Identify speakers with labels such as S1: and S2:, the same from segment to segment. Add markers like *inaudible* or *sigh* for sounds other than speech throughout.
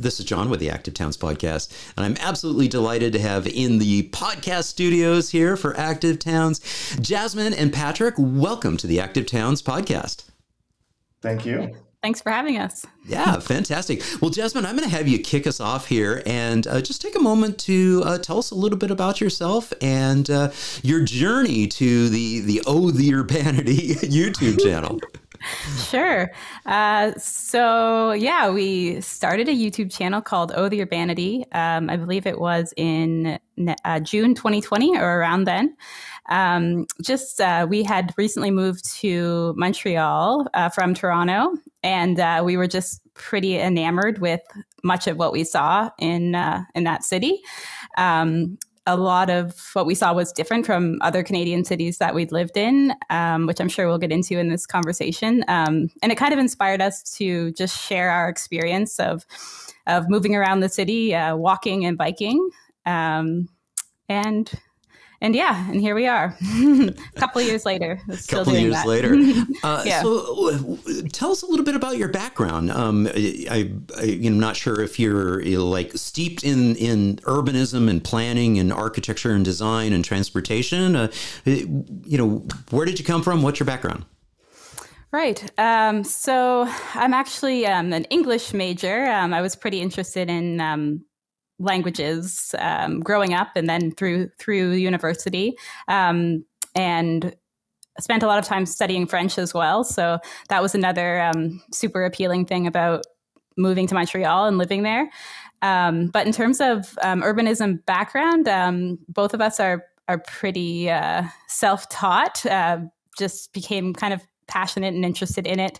S1: This is John with the Active Towns podcast, and I'm absolutely delighted to have in the podcast studios here for Active Towns Jasmine and Patrick. Welcome to the Active Towns podcast.
S2: Thank you.
S3: Thanks for having us.
S1: Yeah, fantastic. Well, Jasmine, I'm going to have you kick us off here and uh, just take a moment to uh, tell us a little bit about yourself and uh, your journey to the the Oh the Urbanity *laughs* YouTube channel. *laughs* *laughs*
S3: sure. Uh, so yeah, we started a YouTube channel called Oh the Urbanity. Um, I believe it was in uh, June 2020 or around then. Um, just uh, we had recently moved to Montreal uh, from Toronto, and uh, we were just pretty enamored with much of what we saw in uh, in that city. Um, a lot of what we saw was different from other Canadian cities that we'd lived in, um, which I'm sure we'll get into in this conversation. Um, and it kind of inspired us to just share our experience of of moving around the city, uh, walking and biking, um, and and yeah, and here we are, *laughs* a couple years later.
S1: Still couple years that. later. *laughs* Uh, yeah. So, tell us a little bit about your background. Um, I, I, am not sure if you're, you're like steeped in in urbanism and planning and architecture and design and transportation. Uh, you know, where did you come from? What's your background?
S3: Right. Um, so I'm actually um, an English major. Um, I was pretty interested in um, languages um, growing up and then through through university um, and spent a lot of time studying french as well. So that was another um, super appealing thing about moving to montreal and living there. Um, but in terms of um, urbanism background um, both of us are are pretty uh, self-taught uh, just became kind of passionate and interested in it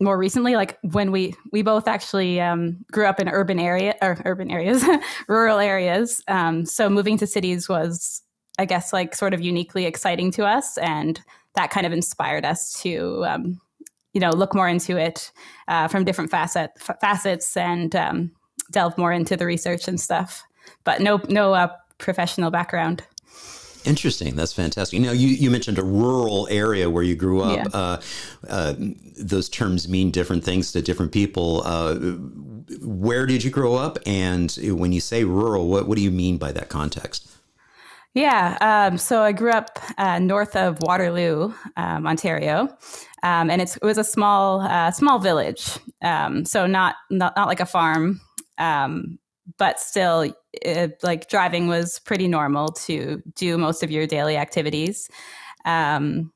S3: more recently like when we we both actually um, grew up in urban area or urban areas *laughs* rural areas. Um, so moving to cities was i guess like sort of uniquely exciting to us and that kind of inspired us to um, you know look more into it uh, from different facet, facets and um, delve more into the research and stuff. But no no uh, professional background
S1: Interesting. That's fantastic. You know, you, you mentioned a rural area where you grew up. Yeah. Uh, uh, those terms mean different things to different people. Uh, where did you grow up? And when you say rural, what, what do you mean by that context?
S3: Yeah. Um, so I grew up uh, north of Waterloo, um, Ontario. Um, and it was a small, uh, small village. Um, so not, not, not like a farm. Um, but still it, like driving was pretty normal to do most of your daily activities. Um,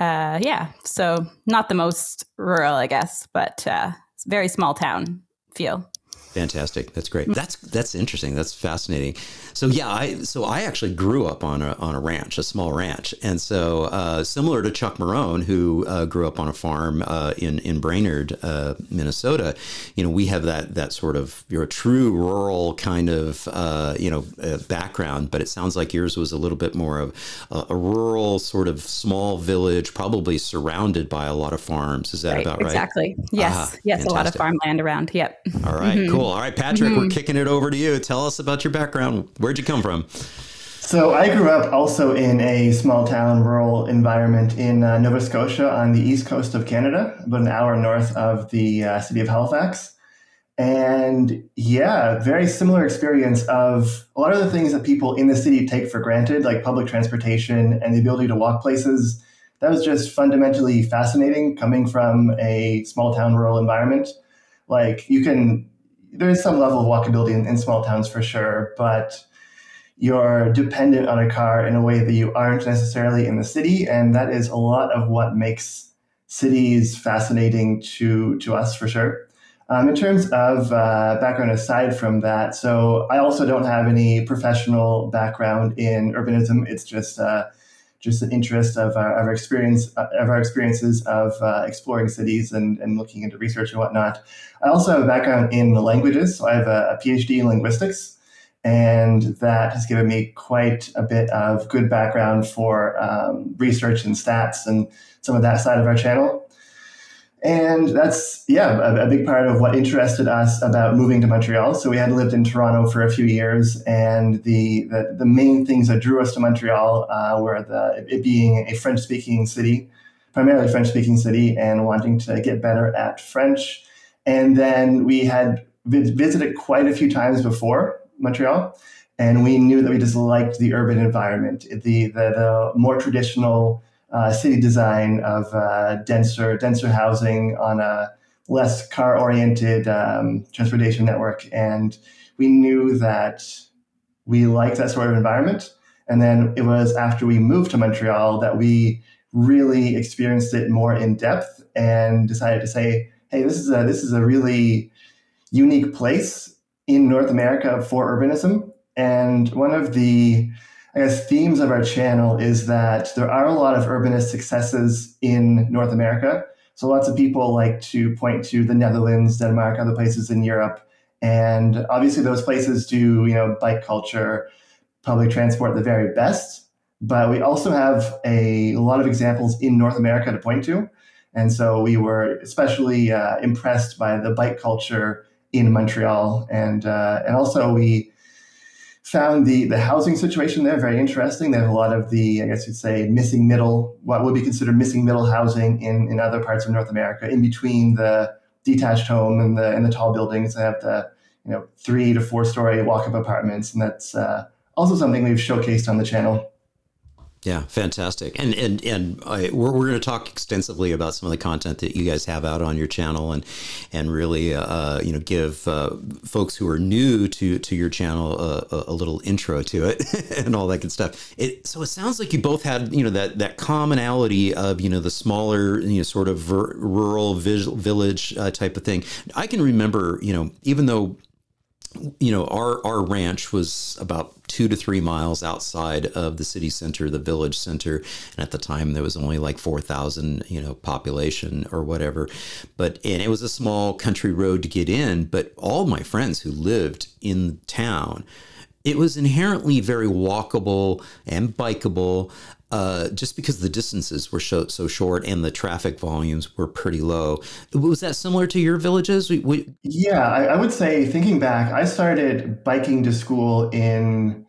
S3: uh, yeah so not the most rural i guess but uh, very small town feel
S1: Fantastic. That's great. That's that's interesting. That's fascinating. So yeah, I so I actually grew up on a on a ranch, a small ranch, and so uh, similar to Chuck Marohn, who uh, grew up on a farm uh, in in Brainerd, uh, Minnesota. You know, we have that that sort of you're a true rural kind of uh, you know uh, background, but it sounds like yours was a little bit more of a, a, rural sort of small village, probably surrounded by a lot of farms. Is that
S3: right,
S1: about right?
S3: Exactly. Yes. Ah, yes. Fantastic. A lot of farmland around. Yep.
S1: All right, mm-hmm. Cool. All right, Patrick, mm-hmm. we're kicking it over to you. Tell us about your background. Where'd you come from?
S2: So I grew up also in a small town, rural environment in uh, Nova Scotia on the east coast of Canada, about an hour north of the uh, city of Halifax. And yeah, very similar experience of a lot of the things that people in the city take for granted, like public transportation and the ability to walk places. That was just fundamentally fascinating coming from a small town, rural environment. Like you can, there is some level of walkability in, in small towns for sure, but you're dependent on a car in a way that you aren't necessarily in the city, and that is a lot of what makes cities fascinating to to us for sure. Um, in terms of uh, background aside from that, so I also don't have any professional background in urbanism. It's just uh, just an interest of our, of our experience uh, of our experiences of uh, exploring cities and, and looking into research and whatnot. I also have a background in the languages, so I have a, a PhD in linguistics, and that has given me quite a bit of good background for um, research and stats and some of that side of our channel. And that's, yeah, a, a, big part of what interested us about moving to Montreal. So we had lived in Toronto for a few years, and the, the, the main things that drew us to Montreal uh, were the, it being a French speaking city, primarily French speaking city, and wanting to get better at French And then we had visited quite a few times before Montreal, and we knew that we just liked the urban environment, the the, the more traditional uh, city design of uh, denser denser housing on a less car oriented um, transportation network, and we knew that we liked that sort of environment. And then it was after we moved to Montreal that we really experienced it more in depth and decided to say, "Hey, this is a this is a really unique place in North America for urbanism." And one of the I guess themes of our channel is that there are a lot of urbanist successes in North America. So lots of people like to point to the Netherlands, Denmark, other places in Europe, and obviously those places do you know bike culture, public transport the very best. But we also have a, a lot of examples in North America to point to, and so we were especially uh, impressed by the bike culture in Montreal, and uh, and also we found the the housing situation there very interesting. They have a lot of the, I guess you'd say, missing middle, what would be considered missing middle housing in, in other parts of North America, in between the detached home and the and the tall buildings. They have the you know three to four story walk up apartments, and that's uh, also something we've showcased on the channel.
S1: Yeah, fantastic. And and and I, we're, we're going to talk extensively about some of the content that you guys have out on your channel, and and really uh, you know give uh, folks who are new to to your channel a, a, little intro to it *laughs* and all that good stuff. It, so it sounds like you both had you know that that commonality of you know the smaller you know sort of rural village uh, type of thing. I can remember you know even though you know, our our ranch was about two to three miles outside of the city center, the village center, and at the time there was only like four thousand, you know, population or whatever. But and it was a small country road to get in. But all my friends who lived in town, it was inherently very walkable and bikeable uh, just because the distances were so, so short and the traffic volumes were pretty low. Was that similar to your villages? We, we...
S2: Yeah, I, I, would say thinking back, I started biking to school in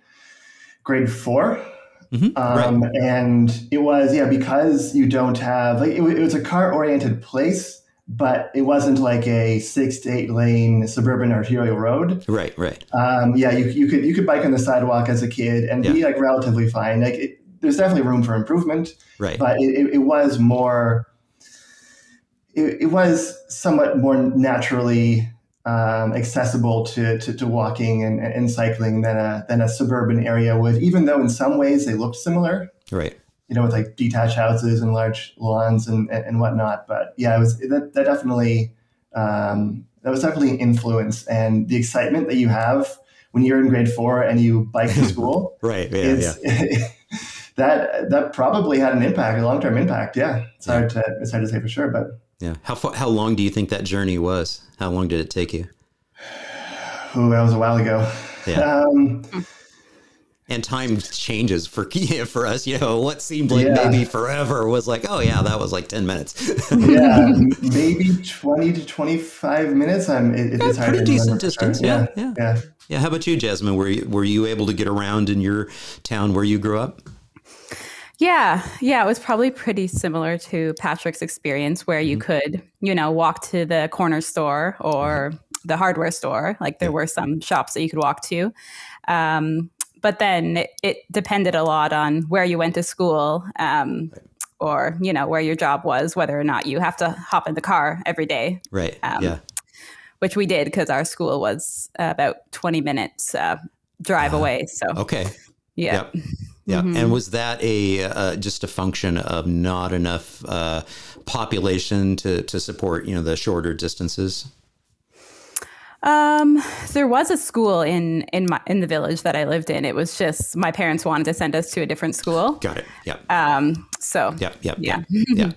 S2: grade 4 mm-hmm, um, right. And it was, yeah, because you don't have, like, it, it was a car oriented place but it wasn't like a six to eight lane suburban arterial road.
S1: Right, right.
S2: Um, yeah, you, you could you could bike on the sidewalk as a kid and yeah. be like relatively fine. Like it, there's definitely room for improvement.
S1: Right.
S2: But it, it was more, it, it, was somewhat more naturally um, accessible to, to, to, walking and, and cycling than a, than a suburban area would, even though in some ways they looked similar.
S1: Right.
S2: You know, with like detached houses and large lawns and, and, and whatnot. But yeah, it was that, that definitely, um, that was definitely an influence and the excitement that you have when you're in grade four and you bike to *laughs* school.
S1: right. Yeah. yeah. *laughs*
S2: that that probably had an impact, a long term impact. Yeah, it's yeah. hard to it's hard to say for sure, but
S1: yeah. How far, how long do you think that journey was? How long did it take you?
S2: Oh, that was a while ago. Yeah. Um,
S1: and time changes for *laughs* for us. You know, what seemed like yeah. maybe forever was like, oh yeah, that was like ten minutes. *laughs*
S2: yeah, maybe twenty to twenty five minutes. I'm. It,
S1: it's yeah, pretty decent distance. Yeah, yeah, yeah, yeah. How about you, Jasmine? Were you, were you able to get around in your town where you grew up?
S3: Yeah, yeah, it was probably pretty similar to Patrick's experience where you mm-hmm. could, you know, walk to the corner store or mm-hmm. the hardware store. Like there were some shops that you could walk to. Um, but then it, it, depended a lot on where you went to school um, or, you know, where your job was, whether or not you have to hop in the car every day.
S1: Right. Um, yeah.
S3: Which we did because our school was about 20 minutes uh, drive uh, away. So,
S1: okay.
S3: Yeah.
S1: Yep. Yeah, mm-hmm. and was that a uh, just a function of not enough uh, population to to support you know the shorter distances?
S3: Um, there was a school in in my in the village that I lived in. It was just my parents wanted to send us to a different school.
S1: Got it. Yeah.
S3: Um. So.
S1: Yeah. Yeah. Yeah. Yeah.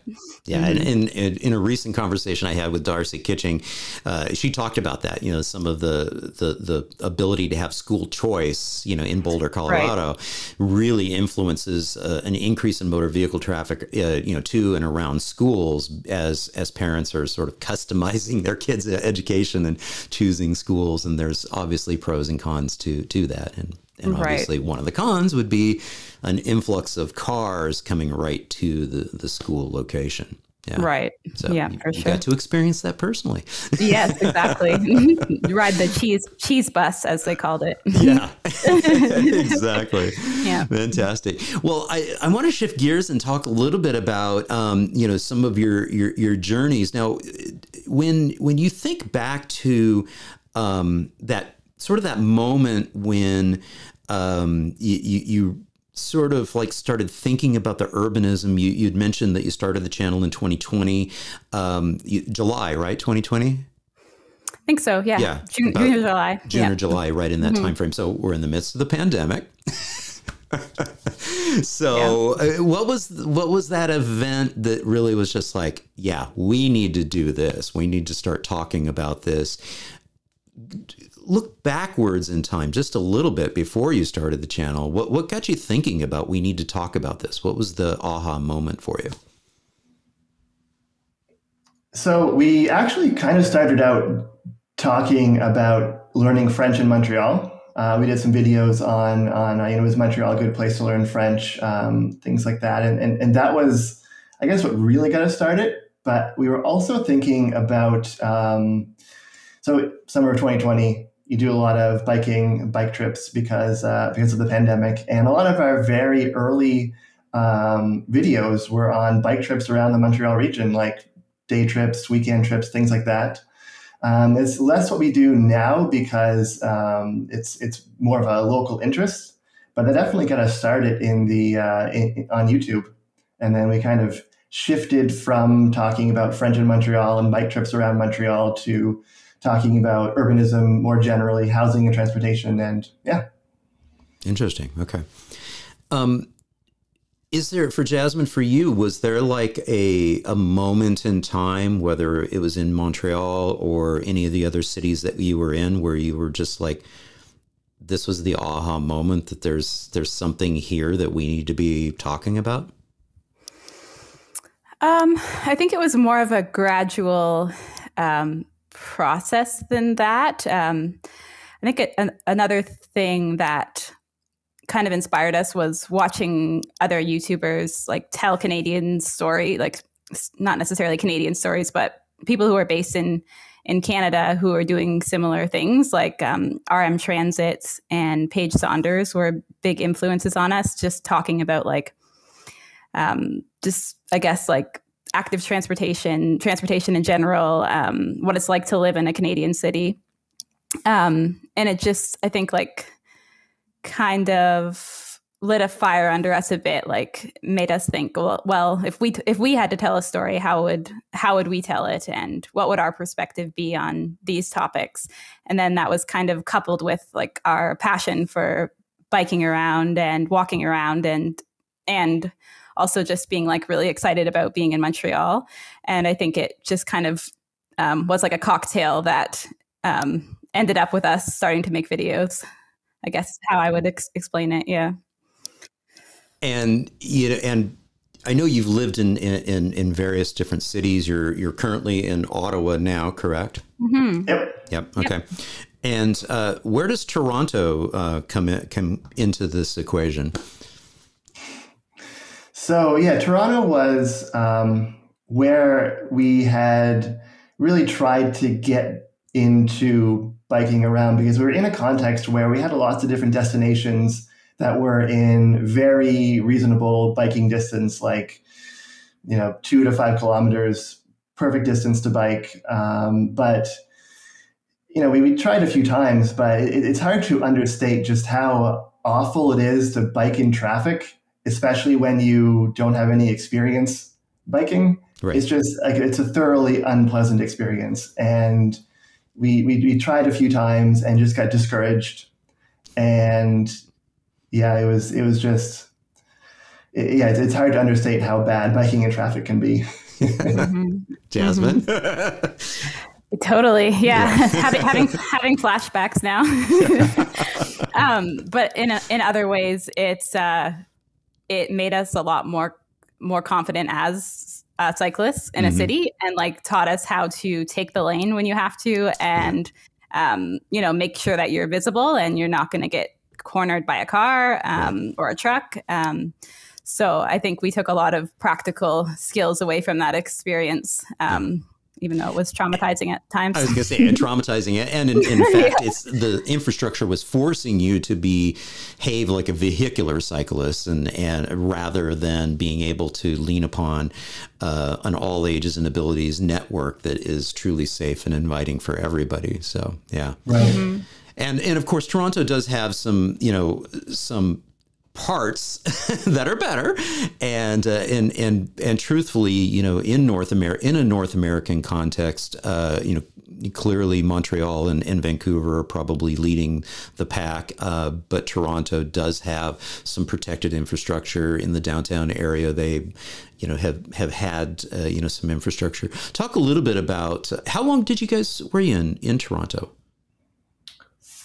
S1: Yeah. *laughs* And, and, and, in a recent conversation I had with Darcy Kitching, uh, she talked about that. You know, some of the the the ability to have school choice. You know, in Boulder, Colorado, right. really influences uh, an increase in motor vehicle traffic. Uh, you know, to and around schools as as parents are sort of customizing their kids' education and choosing choosing schools, and there's obviously pros and cons to to that. And and obviously, right. one of the cons would be an influx of cars coming right to the the school location.
S3: Yeah. Right. So yeah, for
S1: you
S3: sure.
S1: got to experience that personally.
S3: yes, exactly. *laughs* *laughs* Ride the cheese cheese bus, as they called it.
S1: yeah, *laughs* exactly.
S3: Yeah,
S1: fantastic. Well, I, I want to shift gears and talk a little bit about um, you know some of your your your journeys. Now, when when you think back to um, that sort of that moment when um, you, you, you sort of like started thinking about the urbanism you, you'd mentioned that you started the channel in 2020 um, you, july right 2020
S3: I think so. Yeah.
S1: Yeah.
S3: June, June or July.
S1: June
S3: yeah.
S1: or July, right in that mm-hmm. time frame. So we're in the midst of the pandemic. *laughs* so yeah. uh, what was what was that event that really was just like, yeah, we need to do this. We need to start talking about this look backwards in time just a little bit before you started the channel. What what got you thinking about we need to talk about this? What was the aha moment for you?
S2: So we actually kind of started out talking about learning French in Montreal. Uh, we did some videos on on uh, you know is Montreal a good place to learn French, um, things like that, and, and and that was I guess what really got us started. But we were also thinking about um, so summer of 2020 you do a lot of biking, bike trips because uh, because of the pandemic, and a lot of our very early um, videos were on bike trips around the Montreal region, like day trips, weekend trips, things like that. Um, it's less what we do now because um, it's it's more of a local interest, but that definitely got us started in the uh, in, on YouTube, and then we kind of shifted from talking about French in Montreal and bike trips around Montreal to talking about urbanism more generally, housing and transportation, and yeah.
S1: Interesting. Okay. Um, is there for Jasmine for you? Was there like a a moment in time, whether it was in Montreal or any of the other cities that you were in, where you were just like, this was the aha moment that there's there's something here that we need to be talking about?
S3: Um, I think it was more of a gradual um, process than that. Um, I think it, an, another thing that kind of inspired us was watching other YouTubers like tell Canadian story, like not necessarily Canadian stories, but people who are based in in Canada who are doing similar things, like um, RM Transits and Paige Saunders were big influences on us. Just talking about like, um, just I guess like active transportation, transportation in general, um, what it's like to live in a Canadian city. Um, and it just, I think, like, kind of lit a fire under us a bit like made us think well, well if we if we had to tell a story how would how would we tell it and what would our perspective be on these topics and then that was kind of coupled with like our passion for biking around and walking around and and also just being like really excited about being in Montreal. And I think it just kind of um, was like a cocktail that um, ended up with us starting to make videos. I guess how I would ex- explain it. Yeah.
S1: And you know, and I know you've lived in, in in various different cities. You're you're currently in Ottawa now, correct?
S2: Mm-hmm. Yep.
S1: Yep. Okay. Yep. And uh, where does Toronto uh, come in, come into this equation?
S2: So yeah, Toronto was um, where we had really tried to get into biking around because we were in a context where we had lots of different destinations that were in very reasonable biking distance, like you know two to five kilometers, perfect distance to bike. Um, but you know, we, we tried a few times, but it, it's hard to understate just how awful it is to bike in traffic especially when you don't have any experience biking. Right. It's just like it's a thoroughly unpleasant experience, and we, we we tried a few times and just got discouraged, and yeah, it was it was just it, yeah, it's, it's, hard to understate how bad biking in traffic can be.
S1: mm-hmm. *laughs* Jasmine. *laughs*
S3: Totally, yeah. yeah. *laughs* having having having flashbacks now. um, but in in other ways, it's uh, it made us a lot more more confident as uh, cyclists in mm-hmm. a city and like taught us how to take the lane when you have to and um, you know make sure that you're visible and you're not going to get cornered by a car um, or a truck um, so I think we took a lot of practical skills away from that experience. Um, even though it was traumatizing at times.
S1: I was going to say traumatizing, and in, in *laughs* fact, yeah. it's the infrastructure was forcing you to behave like a vehicular cyclist, and and rather than being able to lean upon uh, an all ages and abilities network that is truly safe and inviting for everybody. So yeah,
S2: right. Mm-hmm.
S1: And and of course, Toronto does have some you know some parts *laughs* that are better and uh, and and and truthfully you know in North America in a North American context uh, you know clearly Montreal and, and, Vancouver are probably leading the pack, uh, but Toronto does have some protected infrastructure in the downtown area. They, you know, have have had uh, you know some infrastructure. Talk a little bit about how long did you guys were you in in Toronto?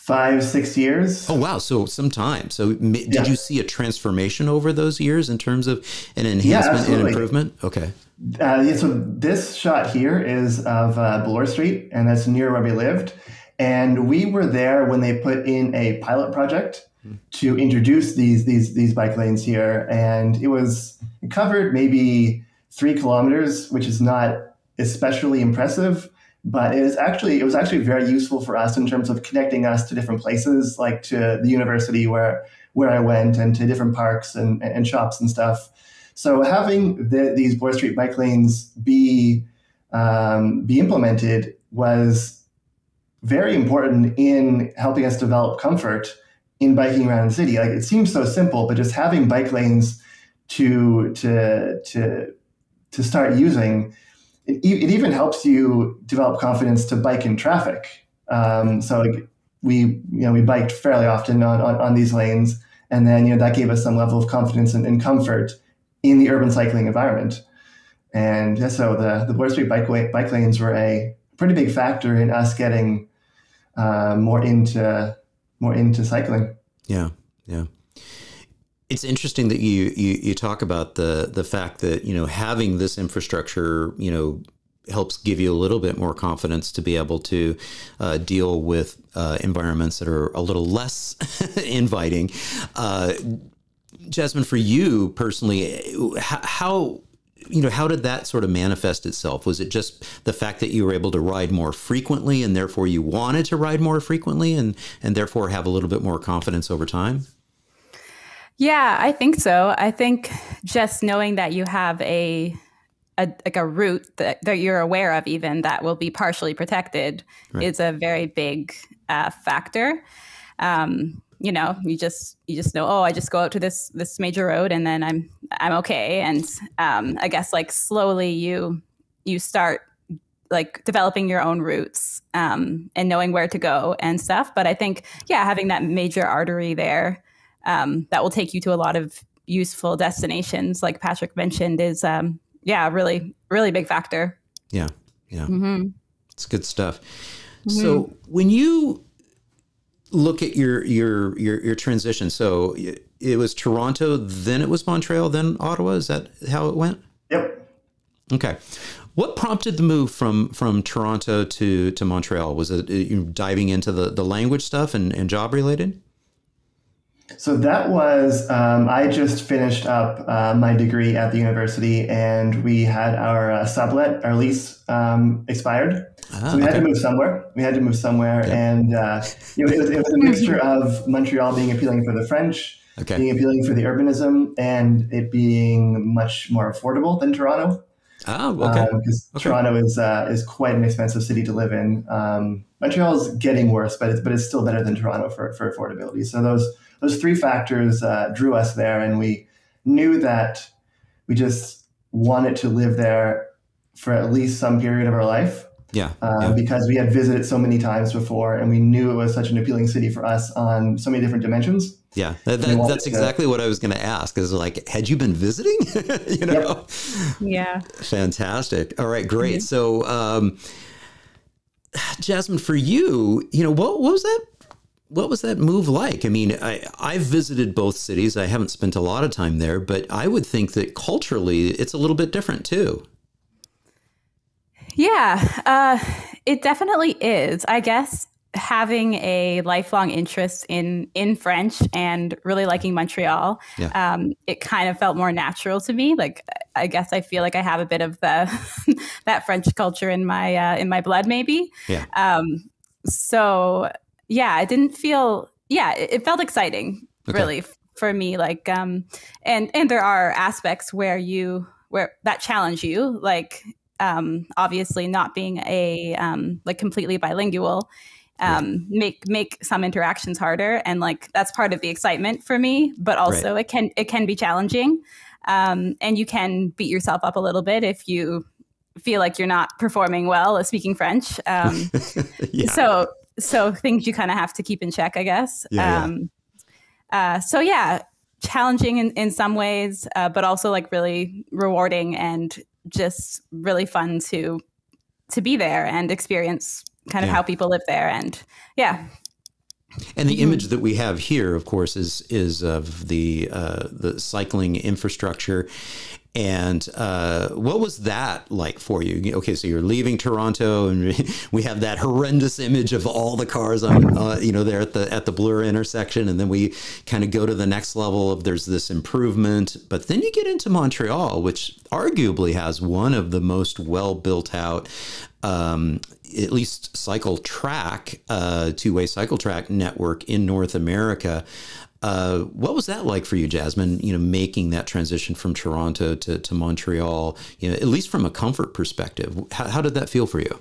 S2: Five, six years.
S1: Oh, wow. So some time. So did yeah. you see a transformation over those years in terms of an enhancement yeah, and improvement? Okay.
S2: Uh, yeah, so this shot here is of uh, Bloor Street, and that's near where we lived. And we were there when they put in a pilot project to introduce these these these bike lanes here, and it was it covered maybe three kilometers, which is not especially impressive but it is actually it was actually very useful for us in terms of connecting us to different places, like to the university where where I went, and to different parks and, and shops and stuff. So having the, these Bloor Street bike lanes be um, be implemented was very important in helping us develop comfort in biking around the city. Like it seems so simple, but just having bike lanes to to to to start using it, it even helps you develop confidence to bike in traffic. Um, so we, you know, we biked fairly often on, on, on, these lanes, and then you know that gave us some level of confidence and, and comfort in the urban cycling environment. And yeah, so the the Bloor Street bike way, bike lanes were a pretty big factor in us getting uh, more into more into cycling.
S1: Yeah, yeah it's interesting that you, you you talk about the the fact that you know having this infrastructure you know helps give you a little bit more confidence to be able to uh, deal with uh, environments that are a little less *laughs* inviting. Uh, Jasmine, for you personally, how you know how did that sort of manifest itself? Was it just the fact that you were able to ride more frequently, and therefore you wanted to ride more frequently, and and therefore have a little bit more confidence over time?
S3: Yeah, I think so. I think just knowing that you have a, a like a route that, that you're aware of, even that will be partially protected, right. is a very big uh, factor. Um, you know, you just you just know, oh, I just go out to this this major road, and then I'm I'm okay. And um, I guess like slowly you you start like developing your own routes um, and knowing where to go and stuff. But I think yeah, having that major artery there um, that will take you to a lot of useful destinations, like Patrick mentioned, is um, yeah, really, really big factor.
S1: Yeah, yeah, mm-hmm. it's good stuff. Mm-hmm. So when you look at your your your your transition, so it was Toronto, then it was Montreal, then Ottawa. Is that how it went?
S2: Yep.
S1: Okay. What prompted the move from from Toronto to to Montreal? Was it diving into the the language stuff and, and job related?
S2: So that was, um, I just finished up uh, my degree at the university and we had our uh, sublet, our lease um, expired. Ah, so we okay. had to move somewhere. We had to move somewhere. And uh, you know, it, was, it was a mixture of Montreal being appealing for the French, okay. being appealing for the urbanism, and it being much more affordable than Toronto.
S1: Oh, okay.
S2: Because
S1: okay.
S2: Toronto is uh, is quite an expensive city to live in. Um, Montreal is getting worse, but it's but it's still better than Toronto for for affordability. So those those three factors uh, drew us there, and we knew that we just wanted to live there for at least some period of our life.
S1: Yeah,
S2: uh,
S1: yeah,
S2: because we had visited so many times before, and we knew it was such an appealing city for us on so many different dimensions.
S1: Yeah, that, that, that's to, exactly what I was going to ask. Is like, had you been visiting? *laughs* you know,
S3: yep. yeah,
S1: fantastic. All right, great. Mm-hmm. So, um, Jasmine, for you, you know, what, what was that what was that move like? I mean, I, I've visited both cities. I haven't spent a lot of time there, but I would think that culturally it's a little bit different too.
S3: Yeah, uh, it definitely is. I guess having a lifelong interest in in French and really liking Montreal, yeah. um, it kind of felt more natural to me. Like I guess I feel like I have a bit of the *laughs* that French culture in my uh, in my blood, maybe.
S1: Yeah.
S3: Um, so yeah, it didn't feel. Yeah, it, it felt exciting, okay. really, for me. Like, um, and and there are aspects where you where that challenge you, like um, obviously not being a um, like completely bilingual um, make make some interactions harder, and like that's part of the excitement for me. But also, right. it can it can be challenging, um, and you can beat yourself up a little bit if you feel like you're not performing well at speaking French. Um, *laughs* yeah. So so things you kind of have to keep in check, I guess. Yeah, um, yeah. Uh, so yeah, challenging in, in some ways, uh, but also like really rewarding and just really fun to to be there and experience kind of yeah. how people live there and yeah
S1: and the mm-hmm. image that we have here, of course, is is of the uh, the cycling infrastructure. And uh, what was that like for you? Okay, so you're leaving Toronto, and *laughs* we have that horrendous image of all the cars on, uh, you know, there at the at the Bloor intersection, and then we kind of go to the next level of there's this improvement, but then you get into Montreal, which arguably has one of the most well built out um, at least cycle track, uh, two way cycle track network in North America. Uh, what was that like for you, Jasmine? You know, making that transition from Toronto to, to Montreal, you know, at least from a comfort perspective. How, how did that feel for you?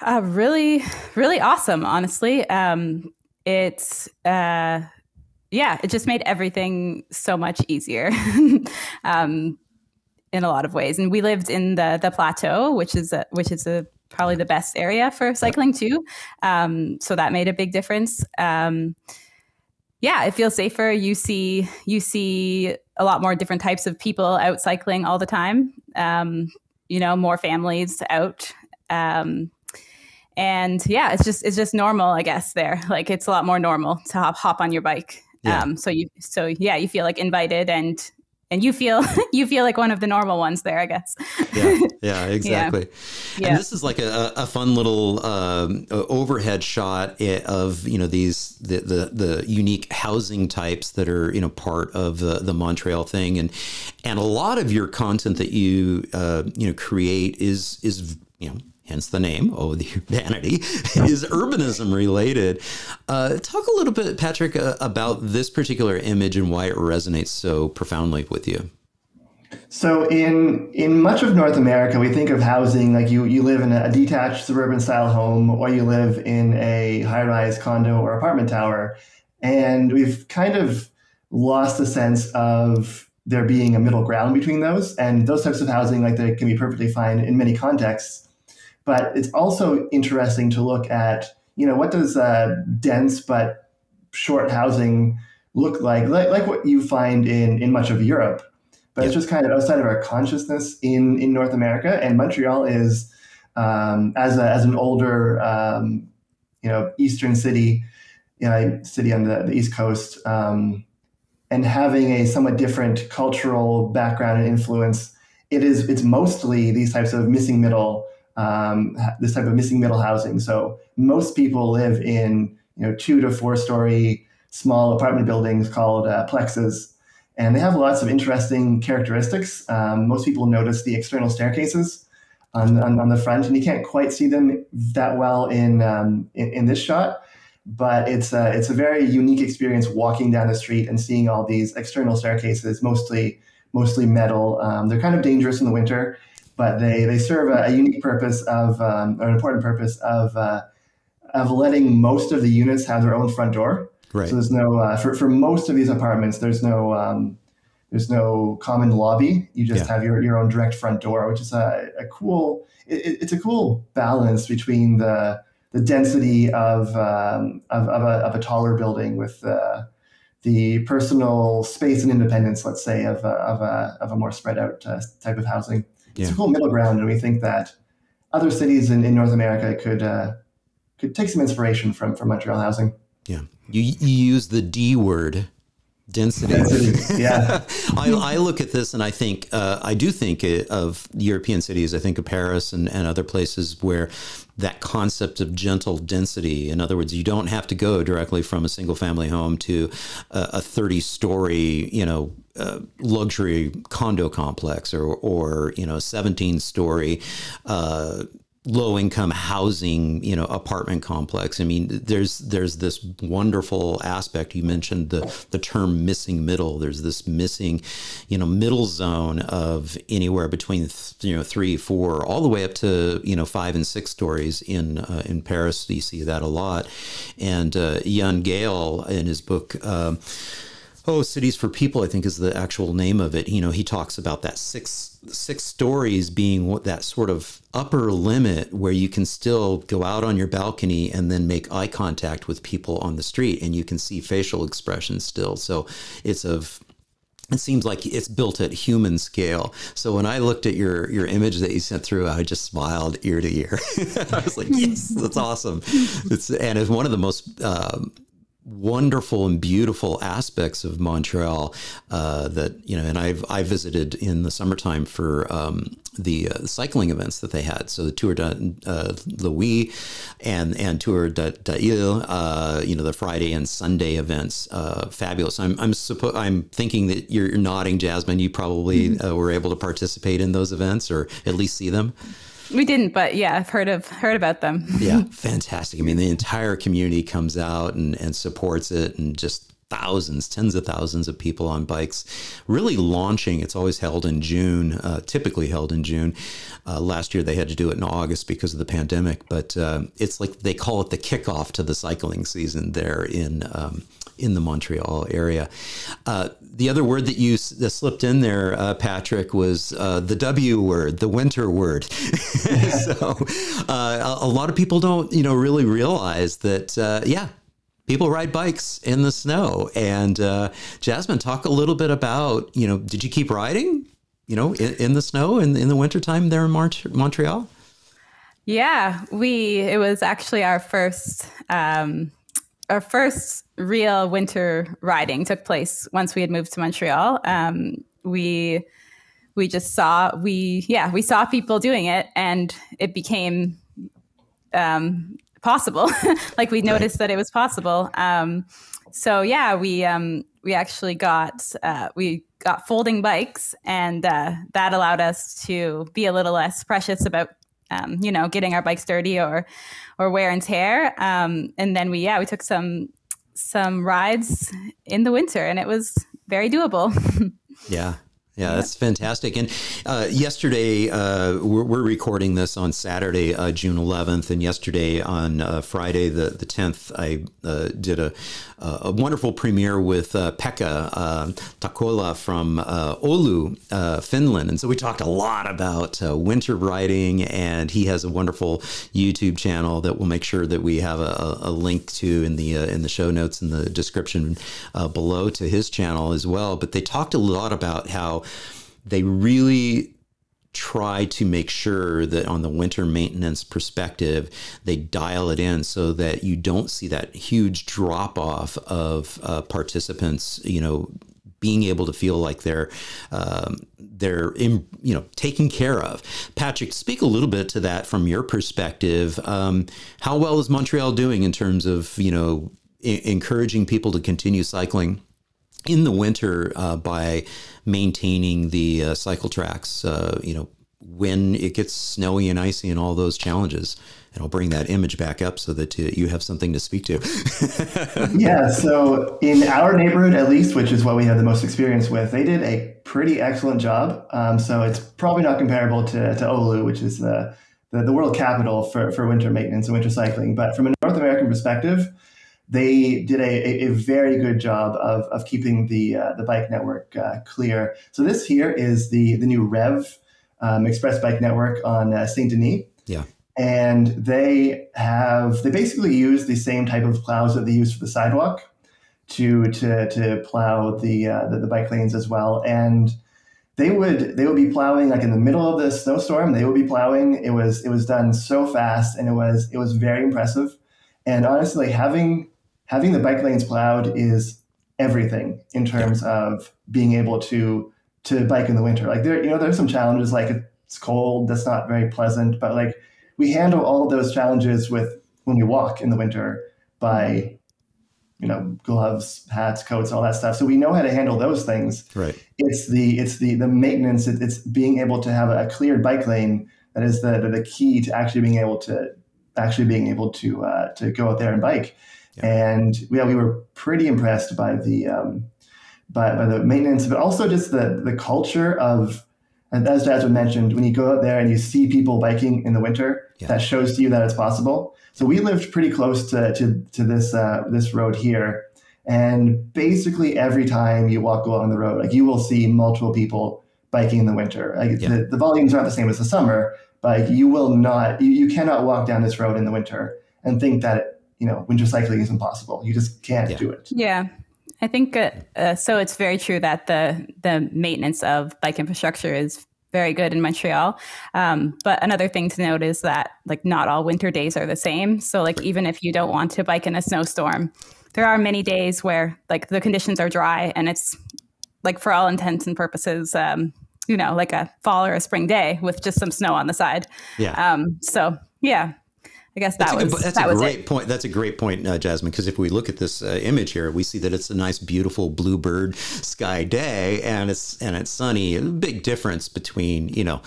S3: Uh, really, really awesome. Honestly, um, it's uh, yeah, it just made everything so much easier. *laughs* um, in a lot of ways. And we lived in the the plateau, which is a, which is a, probably the best area for cycling too. Um, so that made a big difference. Um, yeah, it feels safer. You see you see a lot more different types of people out cycling all the time. Um, you know, more families out. Um, and yeah, it's just it's just normal, I guess. There, like it's a lot more normal to hop hop on your bike. Yeah. Um, so you so yeah, you feel like invited and and you feel *laughs* you feel like one of the normal ones there, I guess.
S1: yeah, *laughs* yeah, exactly. Yeah. And this is like a, a fun little um, overhead shot of you know these the, the, the unique housing types that are you know part of the the Montreal thing, and and a lot of your content that you uh, you know create is is you know hence the name, Oh the *laughs* Urbanity, is urbanism related. Uh, talk a little bit, Patrick, uh, about this particular image and why it resonates so profoundly with you.
S2: So in in much of North America, we think of housing like you you live in a detached suburban style home, or you live in a high rise condo or apartment tower, and we've kind of lost the sense of there being a middle ground between those. And those types of housing, like they can be perfectly fine in many contexts but it's also interesting to look at, you know, what does uh, dense but short housing look like? like? Like what you find in, in much of Europe. But it's just kind of outside of our consciousness in, in North America. And Montreal is, um, as, a, as an older, um, you know, Eastern city, you know, city on the, the East Coast, um, and having a somewhat different cultural background and influence, it is it's mostly these types of missing middle um, this type of missing middle housing. So most people live in you know two to four story small apartment buildings called uh, plexes, and they have lots of interesting characteristics. Um, most people notice the external staircases on, on, on, the front, and you can't quite see them that well in um, in, in, this shot. But it's a, it's a very unique experience walking down the street and seeing all these external staircases, mostly mostly metal. Um, they're kind of dangerous in the winter but they, they serve a, a unique purpose of, um, or an important purpose of, uh, of letting most of the units have their own front door.
S1: Right.
S2: So there's no, uh, for, for most of these apartments, there's no, um, there's no common lobby. You just yeah. have your, your own direct front door, which is a, a cool, it, it's a cool balance between the, the density of, um, of, of, a, of a taller building with, uh, the personal space and independence, let's say, of a, of a, of a more spread out uh, type of housing it's yeah. a cool middle ground, and we think that other cities in, in North America could uh, could take some inspiration from from Montreal housing.
S1: Yeah, you, you use the D word Density.
S2: Density. *laughs* Yeah.
S1: I, I, look at this and I think, uh, I do think of European cities. I think of Paris and, and other places where that concept of gentle density, in other words, you don't have to go directly from a single family home to a, a 30 story, you know, uh, luxury condo complex or, or, you know, 17 story, uh, low income housing you know apartment complex. I mean there's there's this wonderful aspect. You mentioned the the term missing middle. There's this missing you know middle zone of anywhere between you know 3 4 all the way up to you know 5 and 6 stories in uh, in Paris. You see that a lot. And uh, Jan Gehl in his book uh, Oh, Cities for People, I think is the actual name of it. You know, he talks about that six six stories being what that sort of upper limit where you can still go out on your balcony and then make eye contact with people on the street and you can see facial expressions still. So it's of it seems like it's built at human scale. So when I looked at your your image that you sent through, I just smiled ear to ear. *laughs* I was like, "Yes, that's awesome!" It's and it's one of the most um, wonderful and beautiful aspects of Montreal uh, that you know, and I've I visited in the summertime for um, the uh, cycling events that they had. So the Tour de uh, Louis and and Tour de, de Ile, uh, you know, the Friday and Sunday events, uh, fabulous. I'm I'm suppo- I'm thinking that you're, nodding, Jasmine. You probably mm-hmm. Uh, were able to participate in those events or at least see them.
S3: We didn't, but yeah, I've heard of heard about them.
S1: yeah, *laughs* fantastic. I mean, the entire community comes out and, and supports it, and just thousands, tens of thousands of people on bikes, really launching. It's always held in June, uh, typically held in June. Uh, last year they had to do it in August because of the pandemic, but uh, it's like they call it the kickoff to the cycling season there in um, in the Montreal area. Uh, the other word that you that slipped in there, uh, Patrick, was uh, the W word, the winter word. *laughs* so a, lot of people don't, you know, really realize that. Yeah, people ride bikes in the snow. And uh, Jasmine, talk a little bit about, you know, did you keep riding, you know, in, in the snow in, in the wintertime there in Mont- Montreal?
S3: Yeah, we. It was actually our first. Um, our first real winter riding took place once we had moved to Montreal. Um, we we just saw we yeah we saw people doing it, and it became um, possible. *laughs* like we noticed right. that it was possible. Um, so yeah, we um, we actually got uh, we got folding bikes, and uh, that allowed us to be a little less precious about um, you know, getting our bikes dirty or or wear and tear. Um, and then we yeah we took some some rides in the winter, and it was very doable. *laughs*
S1: yeah, yeah, that's fantastic. And uh, yesterday, uh, we're, we're, recording this on Saturday, uh, June 11th, and yesterday on uh, Friday, the, the 10th, I uh, did a, a wonderful premiere with uh, Pekka Tahkola from Oulu, Finland. And so we talked a lot about winter riding, and he has a wonderful YouTube channel that we'll make sure that we have a, a link to in the in the show notes in the description below to his channel as well. But they talked a lot about how they really try to make sure that on the winter maintenance perspective, they dial it in so that you don't see that huge drop off of uh, participants, you know, being able to feel like they're um, they're in, you know taken care of. Patrick, speak a little bit to that from your perspective. Um, how well is Montreal doing in terms of you know encouraging people to continue cycling? In the winter uh, by maintaining the uh, cycle tracks, uh, you know, when it gets snowy and icy and all those challenges. And I'll bring that image back up so that uh, you have something to speak to. *laughs*
S2: yeah. So, in our neighborhood, at least, which is what we have the most experience with, they did a pretty excellent job. Um, so, it's probably not comparable to, to Oulu, which is the, the, the world capital for, for winter maintenance and winter cycling. But from a North American perspective, they did a, a, very good job of, of keeping the uh, the bike network uh, clear. So this here is the the new Rev um, Express Bike Network on uh, Saint Denis.
S1: Yeah,
S2: and they have they basically use the same type of plows that they use for the sidewalk to to to plow the uh, the, the bike lanes as well. And they would they would be plowing like in the middle of the snowstorm. They would be plowing. It was it was done so fast, and it was it was very impressive. And honestly, having having the bike lanes plowed is everything in terms yeah. of being able to to bike in the winter. Like there, you know, there's some challenges like it's cold, that's not very pleasant, but like we handle all of those challenges with when we walk in the winter by you know gloves hats coats all that stuff so we know how to handle those things
S1: right
S2: it's the it's the the maintenance it's being able to have a cleared bike lane that is the the key to actually being able to actually being able to uh, to go out there and bike yeah. and yeah we were pretty impressed by the um, by, by the maintenance but also just the the culture of as Jasmine mentioned, when you go out there and you see people biking in the winter, yeah. that shows to you that it's possible. So we lived pretty close to to, to this uh, this road here, and basically every time you walk along the road, like you will see multiple people biking in the winter. Like yeah. the, the volumes aren't the same as the summer, but you will not you, you cannot walk down this road in the winter and think that you know winter cycling is impossible. You just can't
S3: yeah.
S2: do it.
S3: Yeah. I think uh, uh, so. It's very true that the the maintenance of bike infrastructure is very good in Montreal. Um, but another thing to note is that like not all winter days are the same. So like even if you don't want to bike in a snowstorm, there are many days where like the conditions are dry and it's like for all intents and purposes, um, you know, like a fall or a spring day with just some snow on the side.
S1: Yeah.
S3: Um, so yeah, I guess that that's was
S1: a, that's
S3: that
S1: a great point. That's a great point, uh, Jasmine. Because if we look at this uh, image here, we see that it's a nice, beautiful bluebird sky day, and it's and it's sunny. A big difference between you know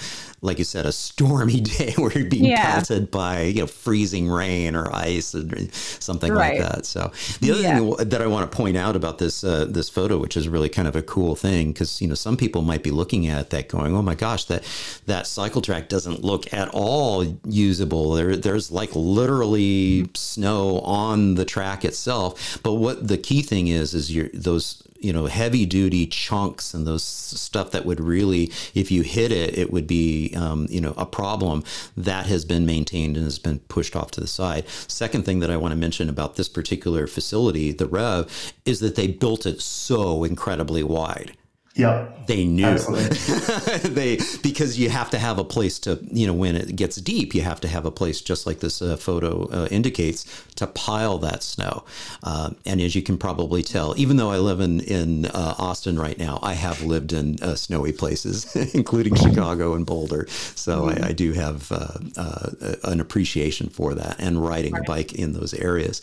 S1: like you said, a stormy *laughs* day where you're being yeah. pelted by you know freezing rain or ice or something right. like that. So the other yeah. thing that I want to point out about this uh, this photo, which is really kind of a cool thing, because you know some people might be looking at that going, "Oh my gosh, that that cycle track doesn't look at all usable." There, there's like literally snow on the track itself. But what the key thing is is your those you know heavy duty chunks and those stuff that would really if you hit it it would be um, you know a problem that has been maintained and has been pushed off to the side second thing that i want to mention about this particular facility the REV is that they built it so incredibly wide
S2: yeah.
S1: They knew. *laughs* they because you have to have a place to, you know, when it gets deep, you have to have a place just like this uh, photo uh, indicates to pile that snow. Uh, and as you can probably tell, even though I live in in uh, Austin right now, I have lived in uh, snowy places, *laughs* including Chicago and Boulder. So mm-hmm. I, I, do have uh, an appreciation for that and riding right. a bike in those areas.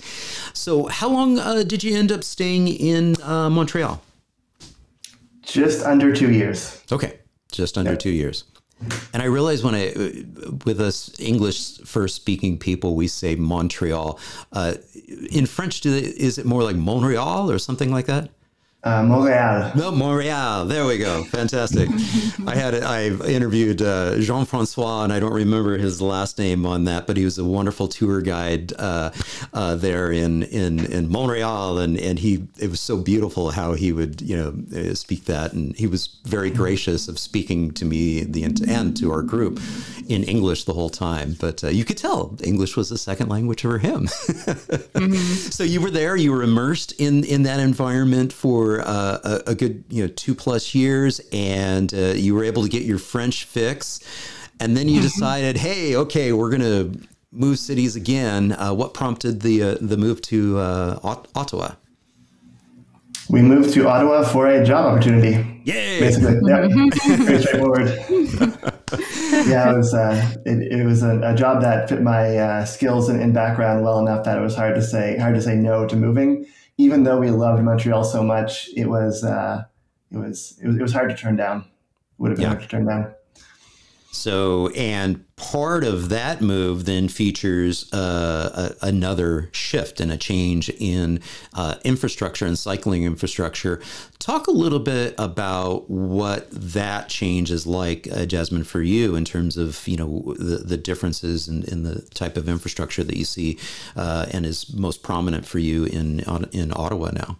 S1: So how long did you end up staying in Montreal?
S2: Just under two years.
S1: Okay, just under two years. And I realize when I, with us English first speaking people, we say Montreal. Uh, in French, do they, is it more like Montreal or something like that?
S2: Uh, Montreal.
S1: No, Montreal. There we go. Fantastic. I had I interviewed uh, Jean Francois, and I don't remember his last name on that, but he was a wonderful tour guide uh, uh, there in, in in Montreal, and and he it was so beautiful how he would you know uh, speak that, and he was very gracious of speaking to me the and to our group in English the whole time. But uh, you could tell English was a second language for him. *laughs* mm-hmm. So you were there, you were immersed in in that environment for for uh, a, a, good you know two plus years, and uh, you were able to get your French fix, and then you mm-hmm. decided, hey, okay, we're gonna move cities again. Uh, what prompted the uh, the move to uh, Ottawa?
S2: We moved to Ottawa for a job opportunity.
S1: Yay!
S2: Basically, *laughs* yeah, very straightforward. yeah, it was uh, it, it was a, a, job that fit my uh, skills and, and, background well enough that it was hard to say hard to say no to moving even though we loved Montreal so much, it was uh, it was it was it was hard to turn down. Would have been yeah. hard to turn down.
S1: So, and part of that move then features uh, a, another shift and a change in uh, infrastructure and cycling infrastructure. Talk a little bit about what that change is like, uh, Jasmine, for you in terms of you know the, the differences in, in the type of infrastructure that you see uh, and is most prominent for you in in Ottawa now.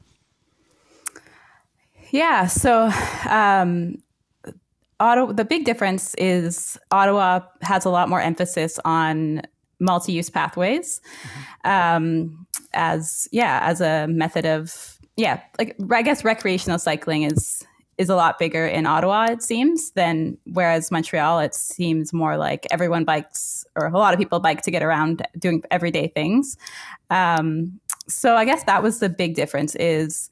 S3: Yeah, so um, Ottawa, the big difference is Ottawa has a lot more emphasis on multi-use pathways um, as yeah as a method of yeah like I guess recreational cycling is is a lot bigger in Ottawa it seems than whereas Montreal it seems more like everyone bikes or a lot of people bike to get around doing everyday things. Um, so I guess that was the big difference is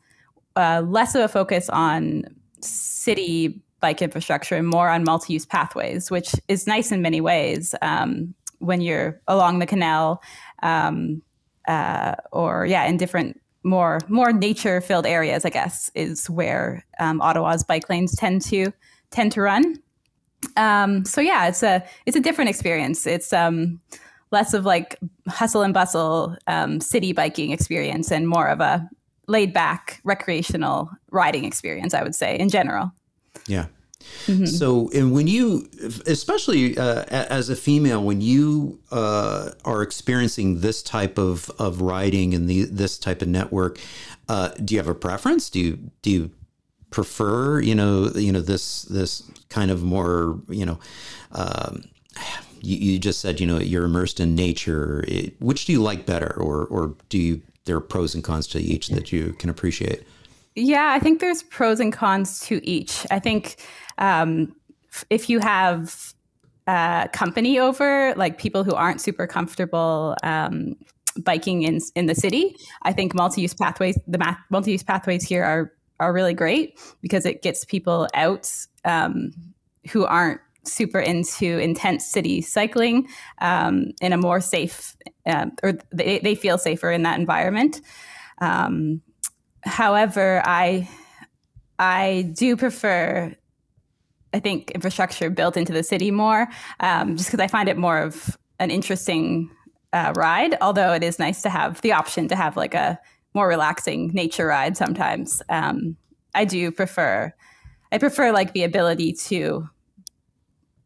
S3: uh, less of a focus on city bike infrastructure and more on multi-use pathways, which is nice in many ways. Um, when you're along the canal, um, uh, or yeah, in different more more nature filled areas, I guess, is where um, Ottawa's bike lanes tend to tend to run. Um, so yeah, it's a it's a different experience. It's um, less of like hustle and bustle um, city biking experience and more of a laid back recreational riding experience. I would say in general.
S1: Yeah. Mm-hmm. So, and when you, especially uh, as a female, when you uh, are experiencing this type of, of riding and the, this type of network, uh, do you have a preference? Do you do you prefer you know you know this this kind of more you know um, you, you, just said you know you're immersed in nature. It, which do you like better, or or do you there are pros and cons to each that you can appreciate?
S3: Yeah, I think there's pros and cons to each. I think um, if you have uh, company over, like people who aren't super comfortable um, biking in in the city, I think multi-use pathways, the multi-use pathways here are are really great because it gets people out um, who aren't super into intense city cycling um, in a more safe, uh, or they, they feel safer in that environment. Um, however, I I do prefer I think infrastructure built into the city more, um, just because I find it more of an interesting uh, ride. Although it is nice to have the option to have like a more relaxing nature ride sometimes. Um, I do prefer, I prefer like the ability to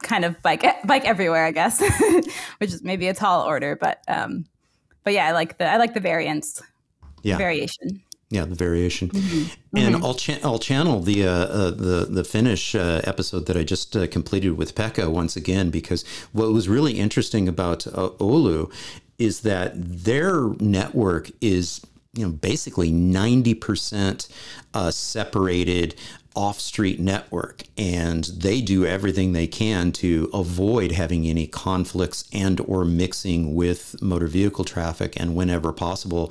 S3: kind of bike *laughs* bike everywhere, I guess, *laughs* which is maybe a tall order, but um, but yeah, I like the I like the variance, yeah. variation.
S1: Yeah, the variation, mm-hmm. and. I'll cha- I'll channel the uh, uh, the the Finnish uh, episode that I just uh, completed with Pekka once again because what was really interesting about uh, Oulu is that their network is you know basically ninety percent uh, separated off street network and they do everything they can to avoid having any conflicts and or mixing with motor vehicle traffic and whenever possible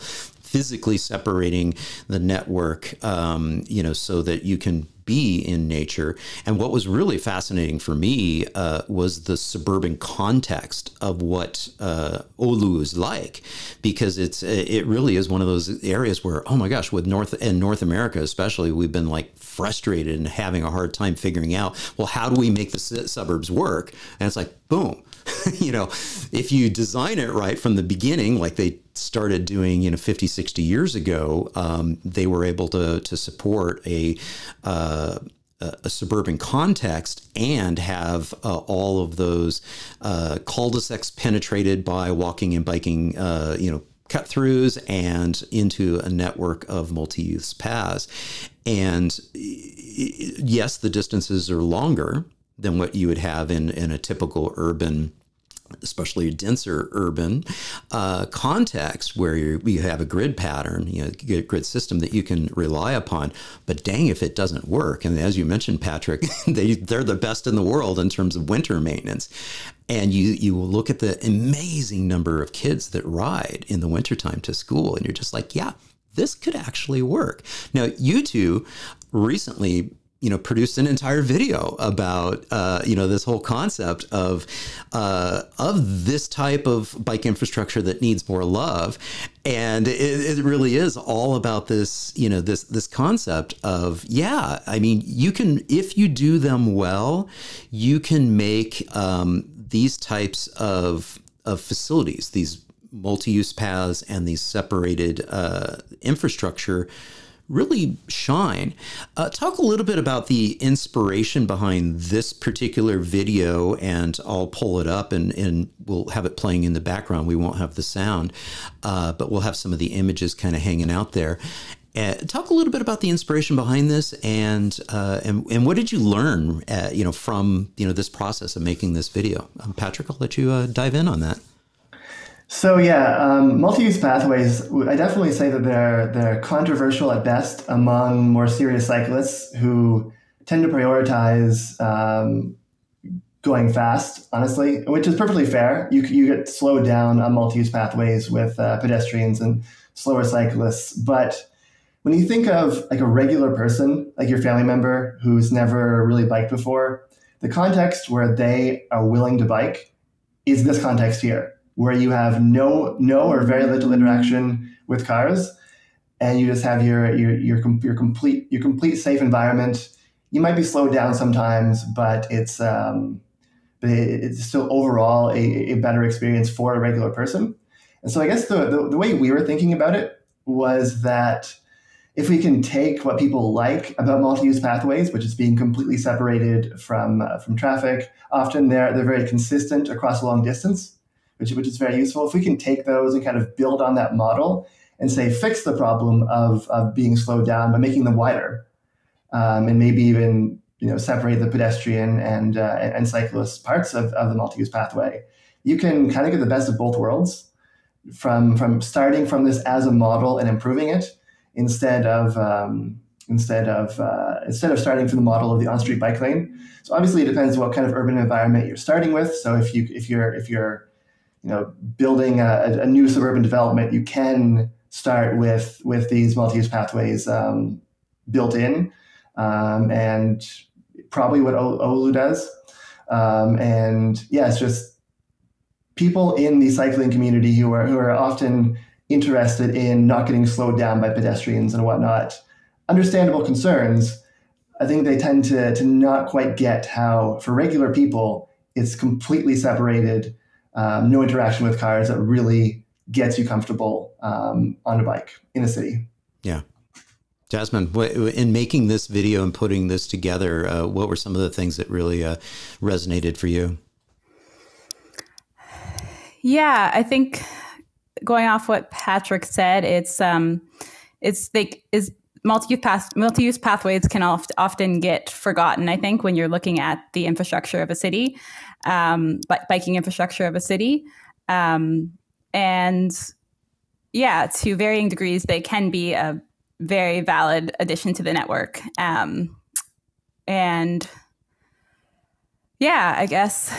S1: physically separating the network, um, you know, so that you can be in nature. And what was really fascinating for me uh, was the suburban context of what uh, Oulu is like, because it's it really is one of those areas where oh my gosh, with North and North America especially, we've been like frustrated and having a hard time figuring out well how do we make the suburbs work? And it's like boom *laughs* you know, if you design it right from the beginning, like they started doing, you know, 50, 60 years ago, um, they were able to, to support a, uh, a suburban context and have uh, all of those uh, cul-de-sacs penetrated by walking and biking, uh, you know, cut throughs and into a network of multi-use paths. And yes, the distances are longer than what you would have in, in a typical urban especially a denser urban uh, context where you have a grid pattern, you know, grid system that you can rely upon. But dang, if it doesn't work, and as you mentioned, Patrick, *laughs* they they're the best in the world in terms of winter maintenance. And you you will look at the amazing number of kids that ride in the wintertime to school, and you're just like, yeah, this could actually work. Now, you two recently you know produced an entire video about uh, you know this whole concept of uh, of this type of bike infrastructure that needs more love. And it, it, really is all about this you know this this concept of yeah i mean you can if you do them well you can make um, these types of of facilities these multi-use paths and these separated uh, infrastructure really shine. Uh, talk a little bit about the inspiration behind this particular video, and I'll pull it up and, and we'll have it playing in the background. We won't have the sound, uh, but we'll have some of the images kind of hanging out there. Uh, talk a little bit about the inspiration behind this, and uh, and and what did you learn, uh, you know, from you know this process of making this video? Um, Patrick, I'll let you uh, dive in on that.
S2: So yeah, um, multi-use pathways. I definitely say that they're they're controversial at best among more serious cyclists who tend to prioritize um, going fast. Honestly, which is perfectly fair. You you get slowed down on multi-use pathways with uh, pedestrians and slower cyclists, but when you think of like a regular person, like your family member who's never really biked before, the context where they are willing to bike is this context here, where you have no no or very little interaction with cars, and you just have your your your, your complete your complete safe environment. You might be slowed down sometimes, but it's um, but it's still overall a, a better experience for a regular person. And so I guess the, the, the way we were thinking about it was that if we can take what people like about multi-use pathways, which is being completely separated from uh, from traffic, often they're they're very consistent across a long distance, which which is very useful. If we can take those and kind of build on that model and say fix the problem of of being slowed down by making them wider, um, and maybe even you know separate the pedestrian and uh, and cyclist parts of, of the multi-use pathway, you can kind of get the best of both worlds from from starting from this as a model and improving it instead of um, instead of uh, instead of starting from the model of the on-street bike lane. So obviously, it depends what kind of urban environment you're starting with. So if you if you're if you're you know building a, a new suburban development, you can start with with these multi-use pathways um, built in, um, and probably what Oulu does. Um, and yeah, it's just people in the cycling community who are who are often interested in not getting slowed down by pedestrians and whatnot. Understandable concerns. I think they tend to, to not quite get how, for regular people, it's completely separated, um, no interaction with cars that really gets you comfortable um, on a bike in a city.
S1: Yeah. Jasmine, in making this video and putting this together, uh, what were some of the things that really uh, resonated for you?
S3: Yeah, I think going off what Patrick said, it's um, it's like is multi-use path, multi-use pathways can oft, often get forgotten. I think when you're looking at the infrastructure of a city, um, biking infrastructure of a city, um, and yeah, to varying degrees, they can be a very valid addition to the network. Um, and yeah, I guess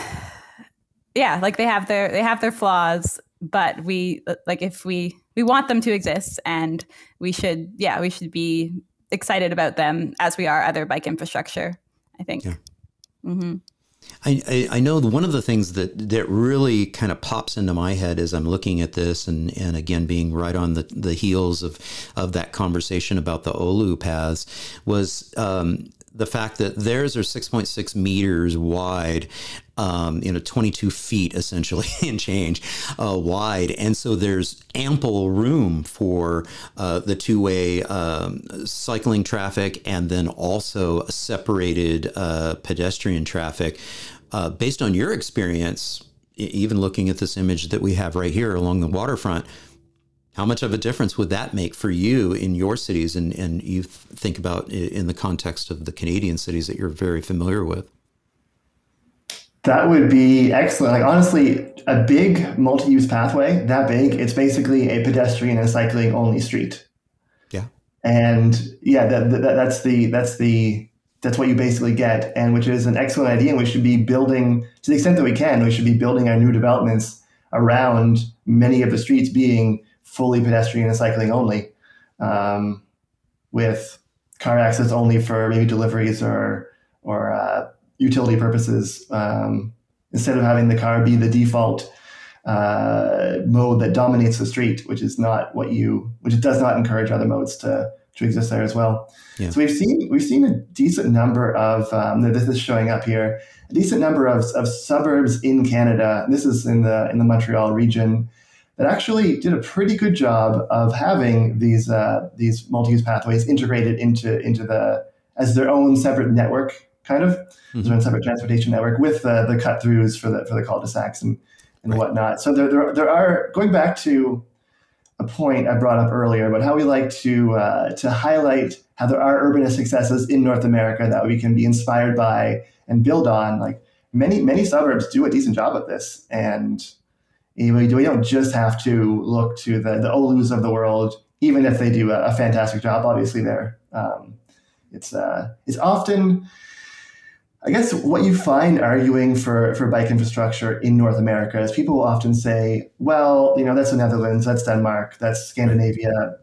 S3: yeah, like they have their they have their flaws, but we like if we we want them to exist and we should yeah we should be excited about them as we are other bike infrastructure i think yeah.
S1: mm-hmm. I, I, I know one of the things that, that really kind of pops into my head as I'm looking at this, and, and again being right on the, the heels of, of that conversation about the Oulu paths, was um, the fact that theirs are 6.6 meters wide, um, you know, 22 feet essentially *laughs* and change uh, wide. And so there's ample room for uh, the two way um, cycling traffic and then also separated uh, pedestrian traffic. Uh, based on your experience, even looking at this image that we have right here along the waterfront, how much of a difference would that make for you in your cities and, and you think about in the context of the Canadian cities that you're very familiar with?
S2: That would be excellent. Like honestly, a big multi-use pathway that big, it's basically a pedestrian and cycling only street.
S1: Yeah.
S2: And yeah, that, that, that's the that's the that's what you basically get, and which is an excellent idea. And we should be building to the extent that we can. We should be building our new developments around many of the streets being fully pedestrian and cycling only, um, with car access only for maybe deliveries or or uh, utility purposes. Um, instead of having the car be the default uh, mode that dominates the street, which is not what you, which does not encourage other modes to to exist there as well. Yeah. So we've seen we've seen a decent number of um, this is showing up here, a decent number of, of suburbs in Canada. This is in the in the Montreal region that actually did a pretty good job of having these uh, these multi-use pathways integrated into into the as their own separate network, kind of mm-hmm. their own separate transportation network with the the cut throughs for the for the cul-de-sacs and and right. whatnot. So there, there there are going back to a point I brought up earlier about how we like to uh, to highlight how there are urbanist successes in North America that we can be inspired by and build on. Like many many suburbs do a decent job of this, and we don't just have to look to the, the Oulus of the world, even if they do a, a fantastic job. Obviously, there, um, it's uh, it's often, I guess, what you find arguing for for bike infrastructure in North America is people will often say, "Well, you know, that's the Netherlands, that's Denmark, that's Scandinavia.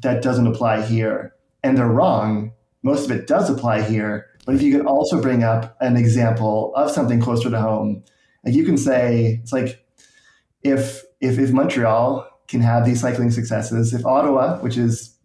S2: that doesn't apply here, and they're wrong. Most of it does apply here, but if you can also bring up an example of something closer to home, like you can say, it's like if if if Montreal can have these cycling successes, if Ottawa, which is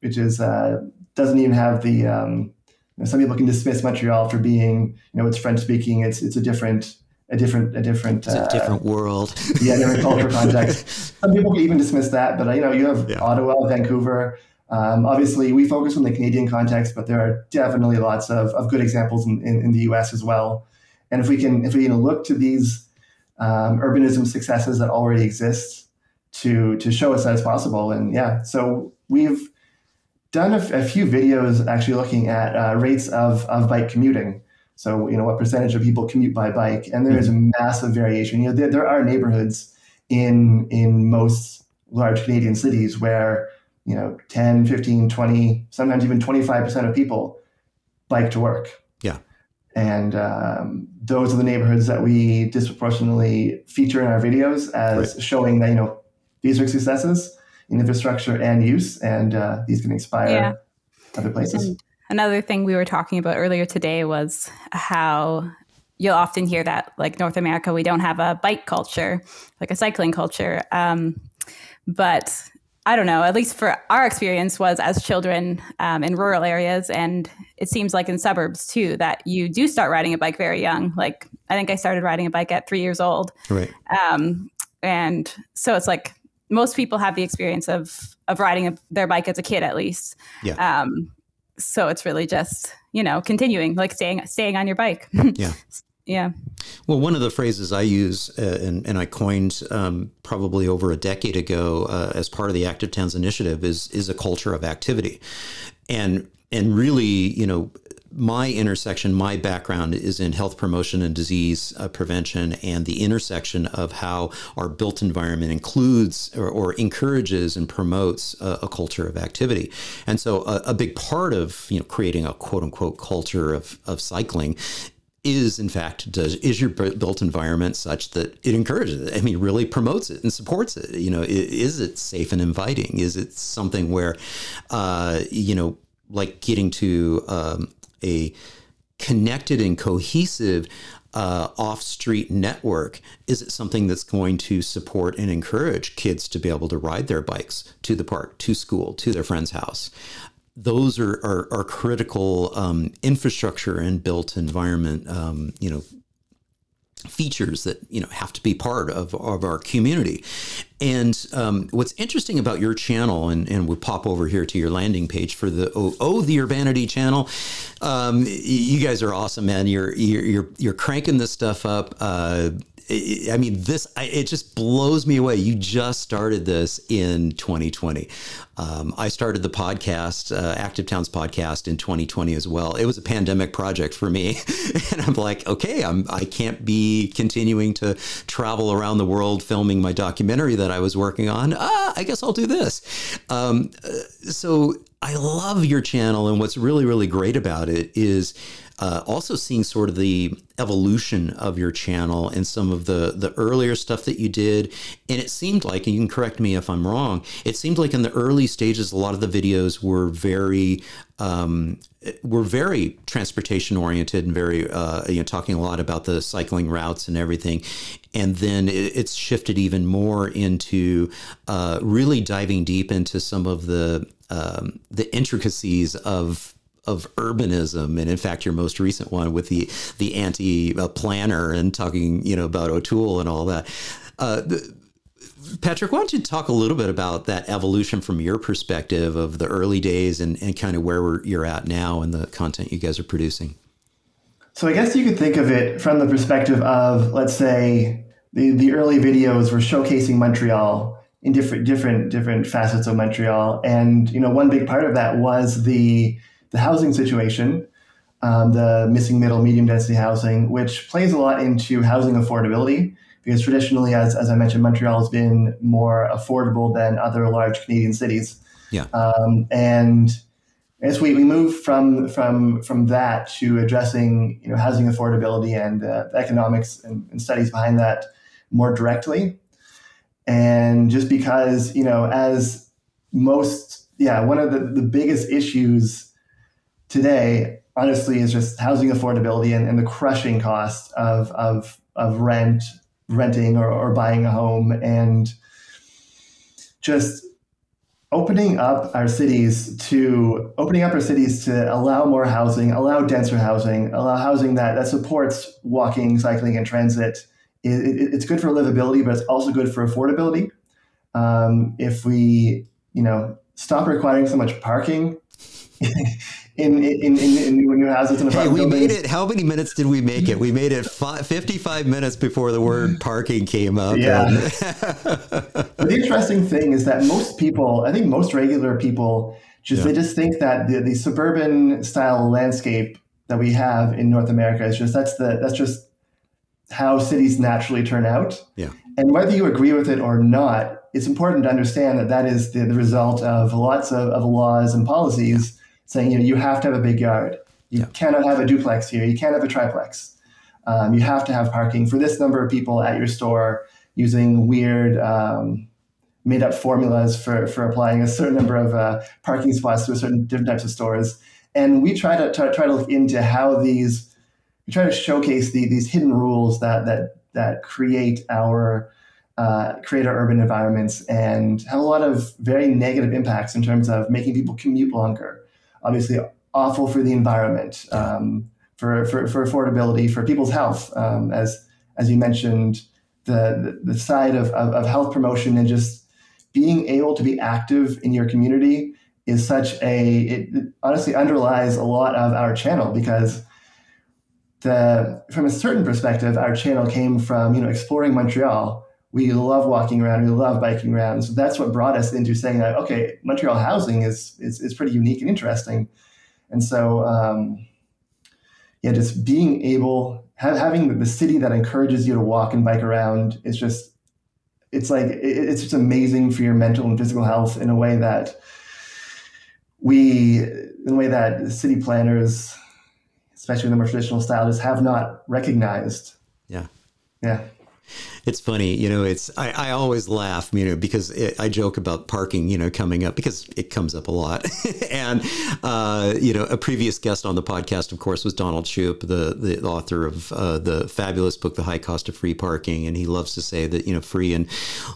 S2: which is uh, doesn't even have the um, you know, some people can dismiss Montreal for being you know it's French speaking, it's it's a different a different a different
S1: it's a uh, different world.
S2: yeah different culture context. *laughs* Some people can even dismiss that but uh, you know you have yeah. ottawa vancouver. Um, obviously we focus on the canadian context but there are definitely lots of, of good examples in, in, in the us as well. And if we can if we can look to these um, urbanism successes that already exist to to show us that it's possible and yeah so we've done a, a few videos actually looking at uh, rates of, of bike commuting so, you know, what percentage of people commute by bike? And there is a mm-hmm. massive variation. You know, there, there are neighborhoods in in most large Canadian cities where, you know, 10, 15, 20, sometimes even 25% of people bike to work.
S1: Yeah.
S2: And um, those are the neighborhoods that we disproportionately feature in our videos as right. showing that, you know, these are successes in infrastructure and use, and uh, these can inspire yeah. other places.
S3: And Another thing we were talking about earlier today was how you'll often hear that, like North America, we don't have a bike culture, like a cycling culture. Um, but I don't know, at least for our experience was as children um, in rural areas, and it seems like in suburbs too, that you do start riding a bike very young. Like I think I started riding a bike at three years old.
S1: Right.
S3: Um, and so it's like most people have the experience of of riding a, their bike as a kid at least.
S1: Yeah.
S3: Um, so it's really just you know continuing like staying staying on your bike
S1: yeah *laughs*
S3: yeah
S1: well one of the phrases i use uh, and, and i coined um, probably over a decade ago uh, as part of the active towns initiative is is a culture of activity and and really you know my intersection, my background is in health promotion and disease uh, prevention, and the intersection of how our built environment includes or, or encourages and promotes a, a, culture of activity. And so, a, a, big part of you know creating a quote unquote culture of, of cycling is in fact does is your built environment such that it encourages it i mean really promotes it and supports it you know is it safe and inviting is it something where uh, you know like getting to um, a connected and cohesive uh, off street network? Is it something that's going to support and encourage kids to be able to ride their bikes to the park, to school, to their friend's house? Those are, are, are critical um, infrastructure and built environment, um, you know, features that you know have to be part of, of our community. And um, what's interesting about your channel and, and we pop over here to your landing page for the oh, oh the urbanity channel. Um, you guys are awesome man. You're you're you're, you're cranking this stuff up. Uh, I mean, this it just blows me away. You just started this in 2020. Um, I started the podcast, uh, Active Towns podcast, in 2020 as well. It was a pandemic project for me, *laughs* and I'm like, okay, I'm I can't be continuing to travel around the world filming my documentary that I was working on. Ah, I guess I'll do this. Um, uh, so I love your channel, and what's really really great about it is uh, also seeing sort of the evolution of your channel and some of the the earlier stuff that you did. And it seemed like and you can correct me if i'm wrong it seemed like in the early stages a lot of the videos were very um, were very transportation oriented and very uh, you know talking a lot about the cycling routes and everything. And then it's shifted even more into uh, really diving deep into some of the um, the intricacies of of urbanism, and in fact, your most recent one with the the anti planner and talking, you know, about O'Toole and all that. Uh, Patrick, why don't you talk a little bit about that evolution from your perspective of the early days and, and kind of where you're at now and the content you guys are producing?
S2: So I guess you could think of it from the perspective of, let's say, the, the early videos were showcasing Montreal in different different different facets of Montreal, and you know one big part of that was the the housing situation, um, the missing middle, medium density housing, which plays a lot into housing affordability. Because traditionally, as, as I mentioned, Montreal has been more affordable than other large Canadian cities.
S1: Yeah.
S2: Um, and as we, we move from from from that to addressing you know housing affordability and uh, economics and, and, studies behind that more directly, and just because you know as most yeah, one of the, the biggest issues today, honestly, is just housing affordability and, and the crushing cost of, of, of rent, renting or, or buying a home and just opening up our cities to opening up our cities to allow more housing, allow denser housing, allow housing that, that supports walking, cycling, and transit. It, it, it's good for livability, but it's also good for affordability. Um, if we, you know, stop requiring so much parking *laughs* in, in, in, in new houses in
S1: hey, we
S2: buildings.
S1: made it. How many minutes did we make it? We made it five, 55 minutes before the word *laughs* parking came up.
S2: Yeah. *laughs* the interesting thing is that most people, I think most regular people, just yeah. they just think that the, the suburban style landscape that we have in North America is just that's the that's just how cities naturally turn out.
S1: Yeah.
S2: And whether you agree with it or not, it's important to understand that that is the, the result of lots of, of laws and policies saying, you know, you have to have a big yard. You yeah. cannot have a duplex here. You can't have a triplex. Um, you have to have parking for this number of people at your store using weird um, made up formulas for, for applying a certain number of uh, parking spots to a certain different types of stores. And we try to try, try to look into how these we try to showcase the, these hidden rules that that that create our uh, create our urban environments and have a lot of very negative impacts in terms of making people commute longer, obviously awful for the environment, um, for, for, for affordability, for people's health. Um, as as you mentioned, the the, side of, of, of, health promotion and just being able to be active in your community is such a it honestly underlies a lot of our channel because the from a certain perspective, our channel came from you know exploring Montreal. We love walking around. We love biking around. So that's what brought us into saying that okay, Montreal housing is is, is pretty unique and interesting. And so, um, yeah, just being able, have, having the city that encourages you to walk and bike around is just, it's like, it, it's just amazing for your mental and physical health in a way that we, in a way that city planners, especially in the more traditional style, just have not recognized.
S1: Yeah.
S2: Yeah
S1: it's funny, you know. It's I, I always laugh, you know, because it, I joke about parking, you know, coming up because it comes up a lot. *laughs* and uh, you know, a previous guest on the podcast, of course, was Donald Shoup, the the author of uh, the fabulous book, The High Cost of Free Parking, and he loves to say that you know, free and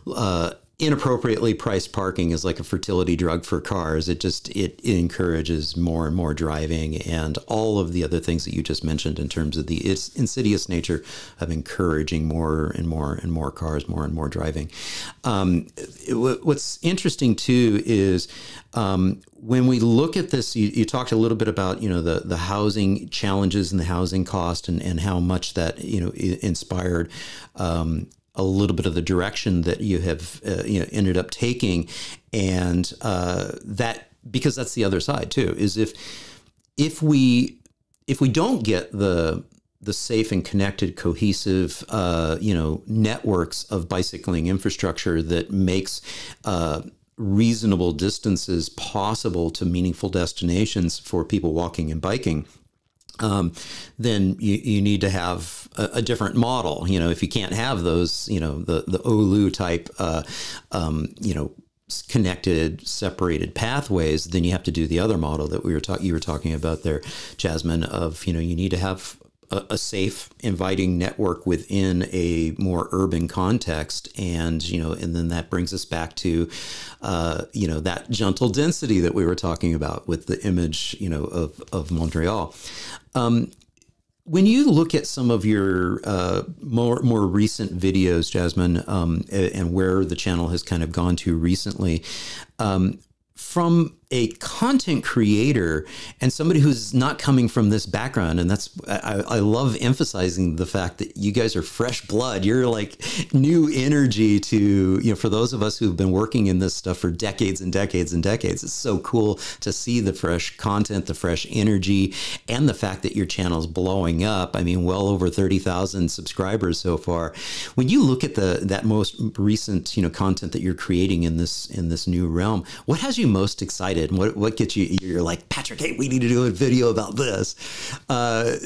S1: uh, inappropriately priced parking is like a fertility drug for cars. It just it, it, encourages more and more driving and all of the other things that you just mentioned in terms of the its insidious nature of encouraging more and more and more cars, more and more driving. Um, it, what's interesting too is um, when we look at this, you, you, talked a little bit about you know the the housing challenges and the housing cost and, and how much that you know inspired um, a little bit of the direction that you have uh, you know ended up taking, and uh, that because that's the other side too is if if we if we don't get the the safe and connected, cohesive, uh, you know, networks of bicycling infrastructure that makes uh, reasonable distances possible to meaningful destinations for people walking and biking um, then you, you need to have a, a, different model. You know, if you can't have those, you know, the the Oulu type, uh, um, you know, connected, separated pathways, then you have to do the other model that we were talking. You were talking about there, Jasmine. Of you know, you need to have a, a, safe, inviting network within a more urban context, and you know, and then that brings us back to, uh, you know, that gentle density that we were talking about with the image, you know, of of Montreal. Um, when you look at some of your uh, more more recent videos, Jasmine, um, and where the channel has kind of gone to recently, um, from a content creator and somebody who's not coming from this background. And that's I, I, love emphasizing the fact that you guys are fresh blood. You're like new energy to you know for those of us who've been working in this stuff for decades and decades and decades it's so cool to see the fresh content the fresh energy and the fact that your channel is blowing up. I mean well over 30,000 subscribers so far. When you look at the that most recent you know content that you're creating in this in this new realm what has you most excited excited what, what gets you you're like patrick hey we need to do a video about this uh,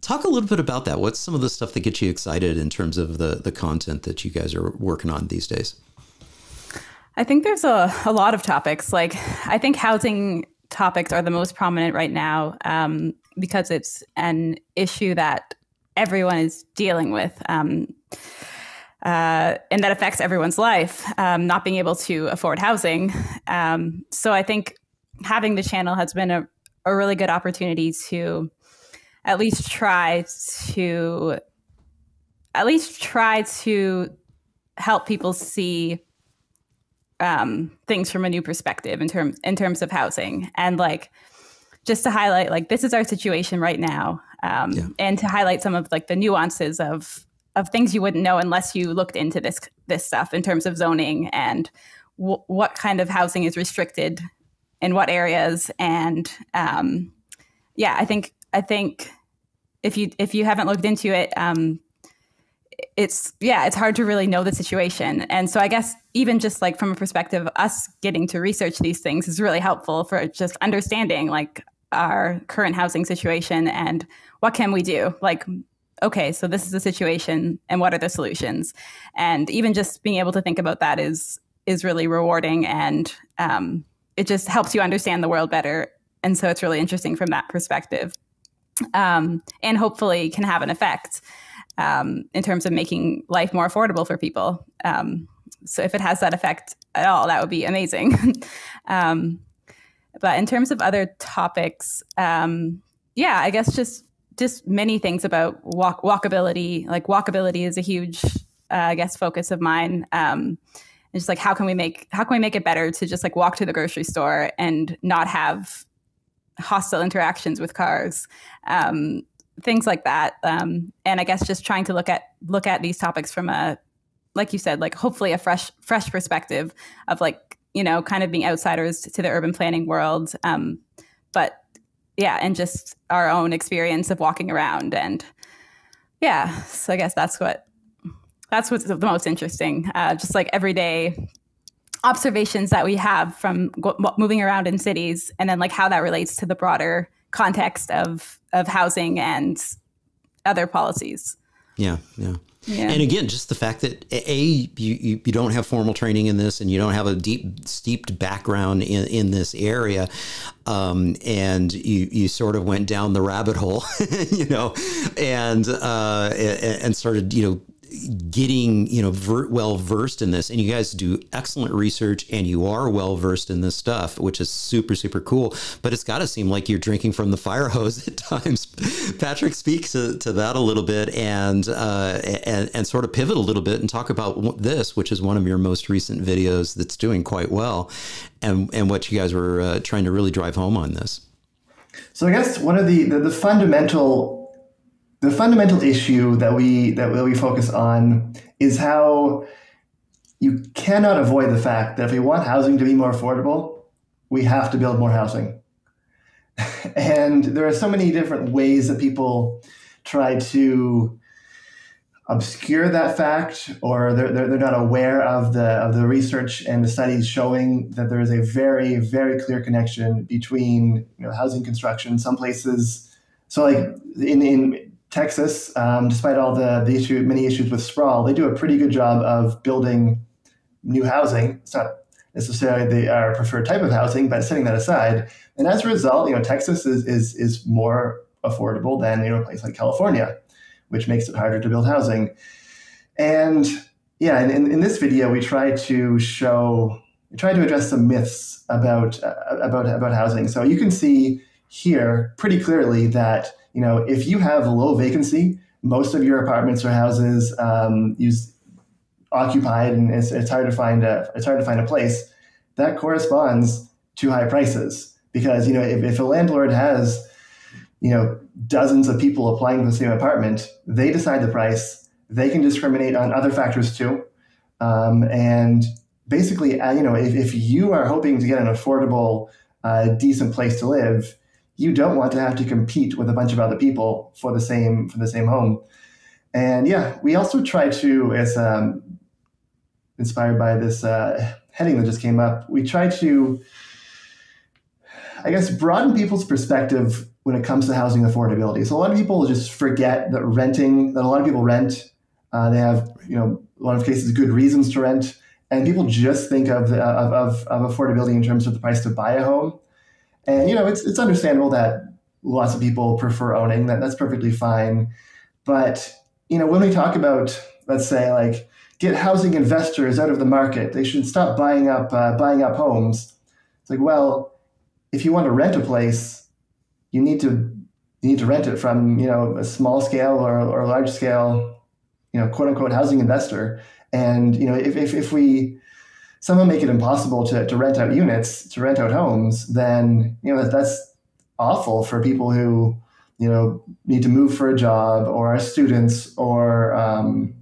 S1: talk a little bit about that what's some of the stuff that gets you excited in terms of the the content that you guys are working on these days
S3: I think there's a, a lot of topics. Like, I think housing topics are the most prominent right now um, because it's an issue that everyone is dealing with. Um, uh, and that affects everyone's life, um, not being able to afford housing. Um, so I think having the channel has been a, a really good opportunity to at least try to at least try to help people see um, things from a new perspective in terms in terms of housing and like just to highlight like this is our situation right now um, yeah. and to highlight some of like the nuances of of things you wouldn't know unless you looked into this this stuff in terms of zoning and w- what kind of housing is restricted in what areas. And um, yeah i think i think if you if you haven't looked into it um, it's yeah it's hard to really know the situation. And so i guess even just like from a perspective of us getting to research these things is really helpful for just understanding like our current housing situation and what can we do? Like okay so this is the situation and what are the solutions? And even just being able to think about that is is really rewarding and um, it just helps you understand the world better and so it's really interesting from that perspective um, and hopefully can have an effect um, in terms of making life more affordable for people. Um, so if it has that effect at all, that would be amazing. *laughs* um, but in terms of other topics, um, yeah, I guess just just many things about walk walkability. Like walkability is a huge, uh, I guess, focus of mine. Um, just like how can we make how can we make it better to just like walk to the grocery store and not have hostile interactions with cars um, things like that. Um, and I guess just trying to look at look at these topics from a, like you said, like hopefully a fresh fresh perspective of like you know kind of being outsiders to the urban planning world. Um, but yeah, and just our own experience of walking around and yeah. So I guess that's what that's what's the most interesting. Uh, just like everyday observations that we have from moving around in cities, and then like how that relates to the broader context of of housing and other policies.
S1: Yeah, yeah. Yeah. And again, just the fact that a you, you, you don't have formal training in this, and you don't have a deep steeped background in, in this area, um, and you you sort of went down the rabbit hole, *laughs* you know, and uh, and started you know getting you know ver- well versed in this and you guys do excellent research and you are well versed in this stuff which is super super cool. But it's got to seem like you're drinking from the fire hose *laughs* at times. Patrick speaks to, to that a little bit and, uh, and and sort of pivot a little bit and talk about this which is one of your most recent videos that's doing quite well and and what you guys were uh, trying to really drive home on this.
S2: So i guess one of the, the, the fundamental the fundamental issue that we that we focus on is how you cannot avoid the fact that if we want housing to be more affordable, we have to build more housing. *laughs* and there are so many different ways that people try to obscure that fact or they're, they're, they're, not aware of the of the research and the studies showing that there is a very very clear connection between you know housing construction some places so like in in Texas, um, despite all the, the issue, many issues with sprawl, they do a pretty good job of building new housing. It's not necessarily the, our preferred type of housing, but setting that aside, and as a result, you know, Texas is is is more affordable than you know a place like California, which makes it harder to build housing. And yeah, in, in, in this video, we try to show, we try to address some myths about uh, about about housing. So you can see here pretty clearly that you know, if you have a low vacancy, most of your apartments or houses um, use occupied, and it's, it's hard to find a it's hard to find a place. That corresponds to high prices because you know if, if a landlord has you know dozens of people applying for the same apartment, they decide the price. They can discriminate on other factors too, um, and basically, uh, you know, if, if you are hoping to get an affordable, uh, decent place to live, you don't want to have to compete with a bunch of other people for the same for the same home. And yeah, we also try to, as um, inspired by this uh, heading that just came up, we try to, I guess, broaden people's perspective when it comes to housing affordability. So a lot of people just forget that renting, that a lot of people rent. Uh, they have, you know, a lot of cases good reasons to rent, and people just think of, the, of, of, of affordability in terms of the price to buy a home. And you know, it's it's understandable that lots of people prefer owning. That that's perfectly fine. But you know, when we talk about, let's say, like get housing investors out of the market, they should stop buying up uh, buying up homes. It's like, well, if you want to rent a place, you need to you need to rent it from you know a small scale or, or large scale, you know, quote unquote housing investor. And you know, if if, if we somehow make it impossible to, to rent out units, to rent out homes, then you know that's awful for people who you know need to move for a job or are students or um,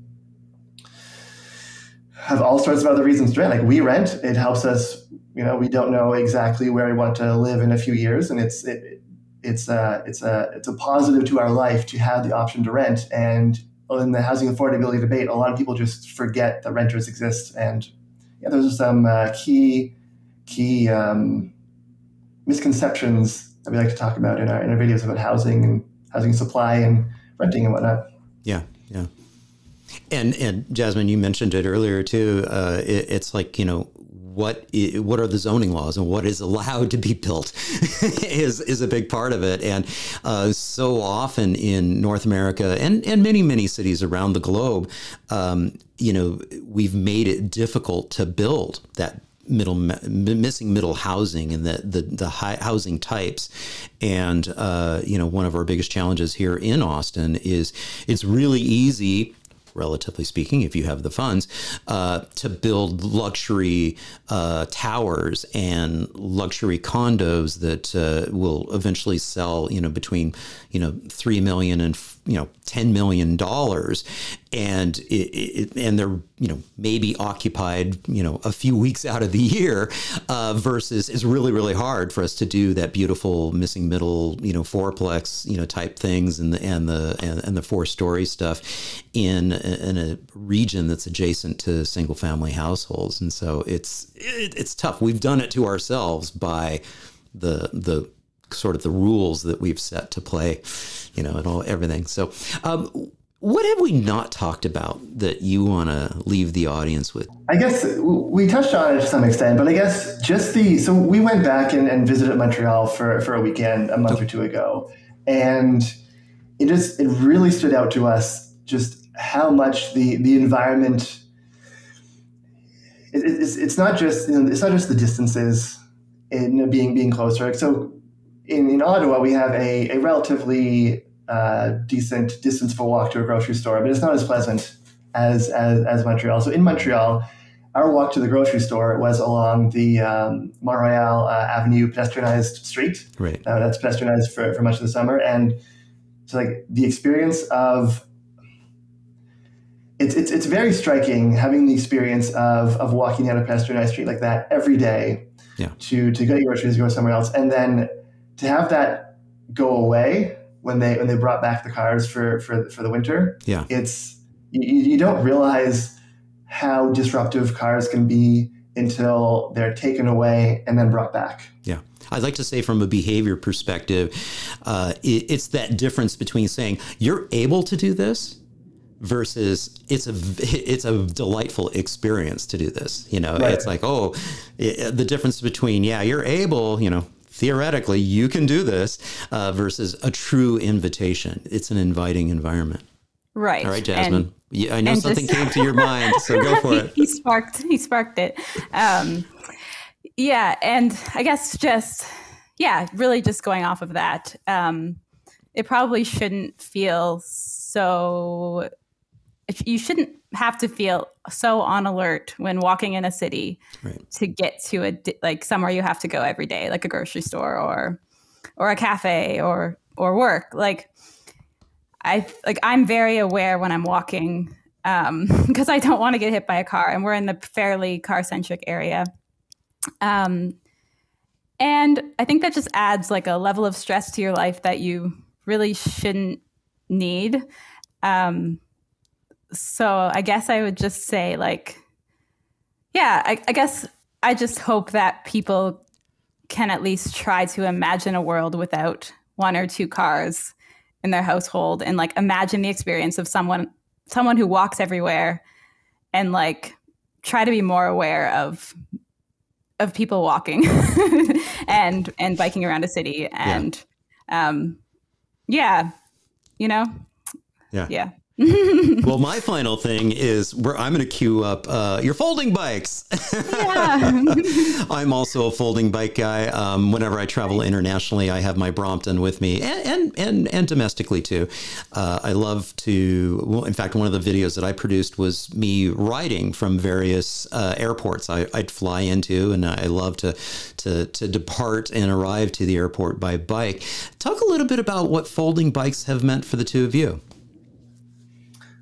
S2: have all sorts of other reasons to rent. Like we rent, it helps us. You know, we don't know exactly where we want to live in a few years, and it's it, it's a it's a it's a positive to our life to have the option to rent. And in the housing affordability debate, a lot of people just forget that renters exist. And yeah, those are some uh, key key um, misconceptions that we like to talk about in our in our videos about housing and housing supply and renting and whatnot.
S1: Yeah, yeah. And and Jasmine, you mentioned it earlier too. Uh, it, it's like you know what what are the zoning laws and what is allowed to be built *laughs* is is a big part of it. And uh, so often in North America and and many many cities around the globe, um, you know, we've made it difficult to build that middle missing middle housing and the the, the high housing types and uh, you know one of our biggest challenges here in Austin is it's really easy relatively speaking, if you have the funds, uh, to build luxury uh, towers and luxury condos that uh, will eventually sell, you know, between, you know, three million and you know, ten million dollars, and it, it, and they're you know maybe occupied you know a few weeks out of the year, uh, versus it's really really hard for us to do that beautiful missing middle you know fourplex you know type things and the and the and, and the four story stuff in in a region that's adjacent to single family households, and so it's it, it's tough. We've done it to ourselves by the the sort of the rules that we've set to play, you know, and all everything. So, um, what have we not talked about that you want to leave the audience with?
S2: I guess we touched on it to some extent, but I guess just the so we went back and, and visited Montreal for for a weekend a month or two ago, and it just it really stood out to us just how much the the environment. It, it's, it's not just you know, it's not just the distances in being being closer. So in, in Ottawa, we have a, a relatively uh, decent distance for a walk to a grocery store, but it's not as pleasant as, as, as Montreal. So in Montreal, our walk to the grocery store was along the um, Mont Royal uh, Avenue pedestrianized street.
S1: Right.
S2: Uh, that's pedestrianized for, for much of the summer. And so like the experience of it's, it's, it's very striking having the experience of, of walking down a pedestrianized street like that every day
S1: yeah.
S2: to, to get your groceries, go somewhere else. And then to have that go away when they when they brought back the cars for for for the winter.
S1: Yeah,
S2: it's you, you don't realize how disruptive cars can be until they're taken away and then brought back.
S1: Yeah. I'd like to say, from a behavior perspective, uh, it, it's that difference between saying you're able to do this versus it's a it's a delightful experience to do this. You know, right. it's like oh, it, the difference between yeah, you're able, you know, theoretically you can do this uh, versus a true invitation. It's an inviting environment.
S3: Right.
S1: All right, Jasmine. And, yeah, I know something just, came to your mind, so go *laughs* for it.
S3: He sparked. He sparked it. Um, yeah, and I guess just yeah, really just going off of that. Um, it probably shouldn't feel so you shouldn't have to feel so on alert when walking in a city
S1: right.
S3: to get to a like somewhere you have to go every day like a grocery store or or a cafe or or work like i like i'm very aware when i'm walking um *laughs* because i don't want to get hit by a car and we're in the fairly car centric area um and i think that just adds like a level of stress to your life that you really shouldn't need um so I guess I would just say, like, yeah, I, I guess I just hope that people can at least try to imagine a world without one or two cars in their household and like imagine the experience of someone someone who walks everywhere and like try to be more aware of of people walking *laughs* and and biking around a city and yeah. um yeah you know?
S1: Yeah.
S3: Yeah *laughs*
S1: well, my final thing is where I'm going to queue up uh, your folding bikes. Yeah. *laughs* I'm also a folding bike guy. Um, whenever I travel internationally, I have my Brompton with me, and and and, and domestically too. Uh, I love to. Well, in fact, one of the videos that I produced was me riding from various uh, airports I, would fly into, and I love to to to depart and arrive to the airport by bike. Talk a little bit about what folding bikes have meant for the two of you.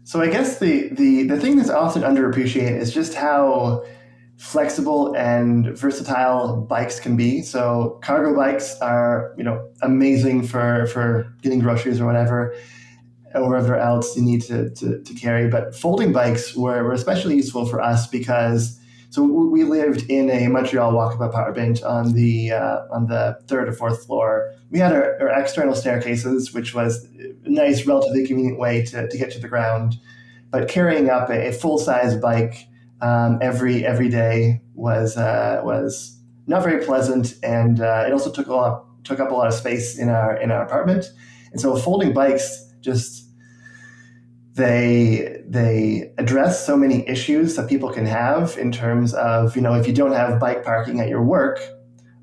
S2: So I guess the, the, the thing that's often underappreciated is just how flexible and versatile bikes can be. So cargo bikes are, you know, amazing for, for getting groceries or whatever, or whatever else you need to, to, to carry. But folding bikes were, were especially useful for us because so we lived in a Montreal walkabout apartment on the uh, on the third or fourth floor. We had our, our, external staircases, which was a nice, relatively convenient way to, to get to the ground. But carrying up a, a full size bike um, every every day was uh, was not very pleasant, and uh, it also took a lot took up a lot of space in our in our apartment. And so folding bikes just they they address so many issues that people can have in terms of you know if you don't have bike parking at your work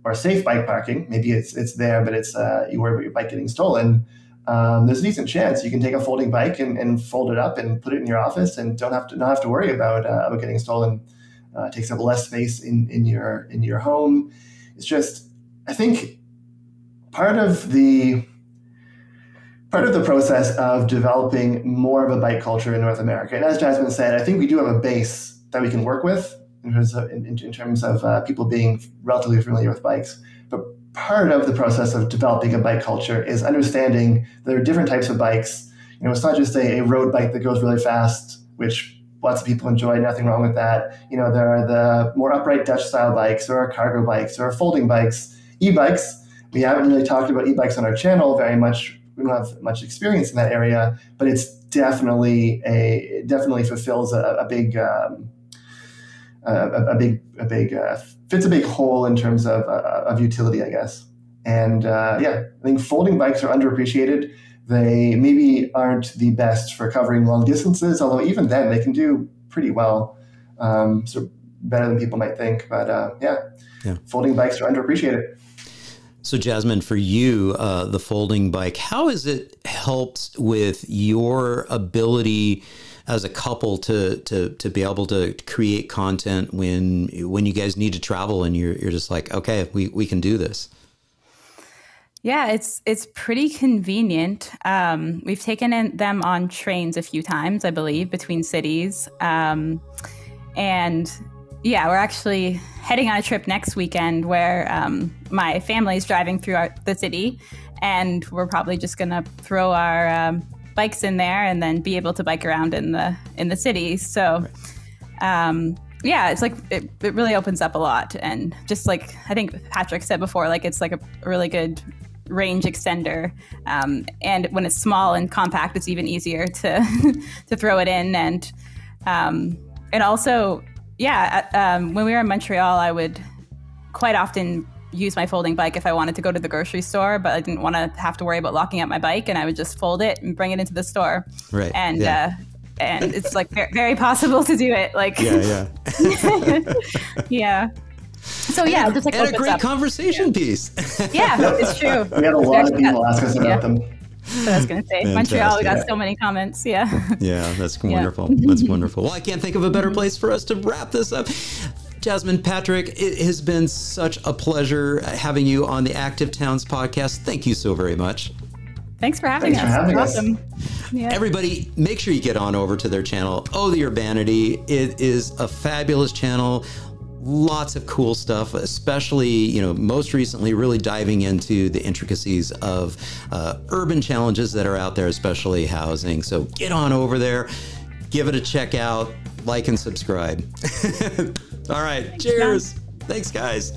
S2: or safe bike parking maybe it's it's there but it's uh, you worry about your bike getting stolen um, there's a decent chance you can take a folding bike and, and fold it up and put it in your office and don't have to not have to worry about uh, about getting stolen. Uh, it takes up less space in in your in your home. It's just i think part of the part of the process of developing more of a bike culture in North America. And as Jasmine said, I think we do have a base that we can work with in terms of, in, in terms of uh, people being relatively familiar with bikes. But part of the process of developing a bike culture is understanding there are different types of bikes. You know, it's not just a, a road bike that goes really fast, which lots of people enjoy, nothing wrong with that. You know, there are the more upright Dutch style bikes, are cargo bikes, are folding bikes, e-bikes. We haven't really talked about e-bikes on our channel very much we don't have much experience in that area, but it's definitely a it definitely fulfills a, a big um, a, a, big a big uh, fits a big hole in terms of uh, of utility, I guess. And uh, yeah, I think folding bikes are underappreciated. They maybe aren't the best for covering long distances, although even then they can do pretty well. Um, so better than people might think. But uh, yeah, yeah, folding bikes are underappreciated.
S1: So, Jasmine, for you, uh, the folding bike, how has it helped with your ability as a couple to to to be able to create content when when you guys need to travel and you're you're just like, okay, we we can do this.
S3: Yeah, it's it's pretty convenient. Um, we've taken in, them on trains a few times, I believe, between cities, um, and yeah, we're actually heading on a trip next weekend where um, my family is driving through our, the city, and we're probably just gonna throw our um, bikes in there and then be able to bike around in the in the city. So, um, yeah, it's like it, it really opens up a lot, and just like I think Patrick said before, like it's like a really good range extender. Um, and when it's small and compact, it's even easier to *laughs* to throw it in and um, and also yeah, um, when we were in Montreal, I would quite often use my folding bike if I wanted to go to the grocery store, but I didn't want to have to worry about locking up my bike, and I would just fold it and bring it into the store.
S1: Right.
S3: And yeah. uh, and *laughs* it's like very, possible to do it. Like
S1: yeah, yeah, *laughs*
S3: yeah. So yeah,
S1: and,
S3: just like
S1: and a great up. conversation yeah. piece. *laughs*
S3: yeah, it's true.
S2: We had a lot of people ask us about yeah. them.
S3: So I was going to say, Fantastic. *laughs* Montreal, we got so many comments. Yeah. *laughs*
S1: Yeah, that's wonderful. Yeah. That's wonderful. Well, I can't think of a better mm-hmm. place for us to wrap this up. Jasmine Patrick, it has been such a pleasure having you on the Active Towns podcast. Thank you so very much.
S3: Thanks for having
S2: Thanks us. For having awesome.
S1: Us. Yeah. Everybody, make sure you get on over to their channel, Oh the Urbanity. It is a fabulous channel lots of cool stuff, especially, you know, most recently really diving into the intricacies of uh, urban challenges that are out there, especially housing. So get on over there, give it a check out, like and subscribe. *laughs* All right, Thanks, cheers. Thanks, guys.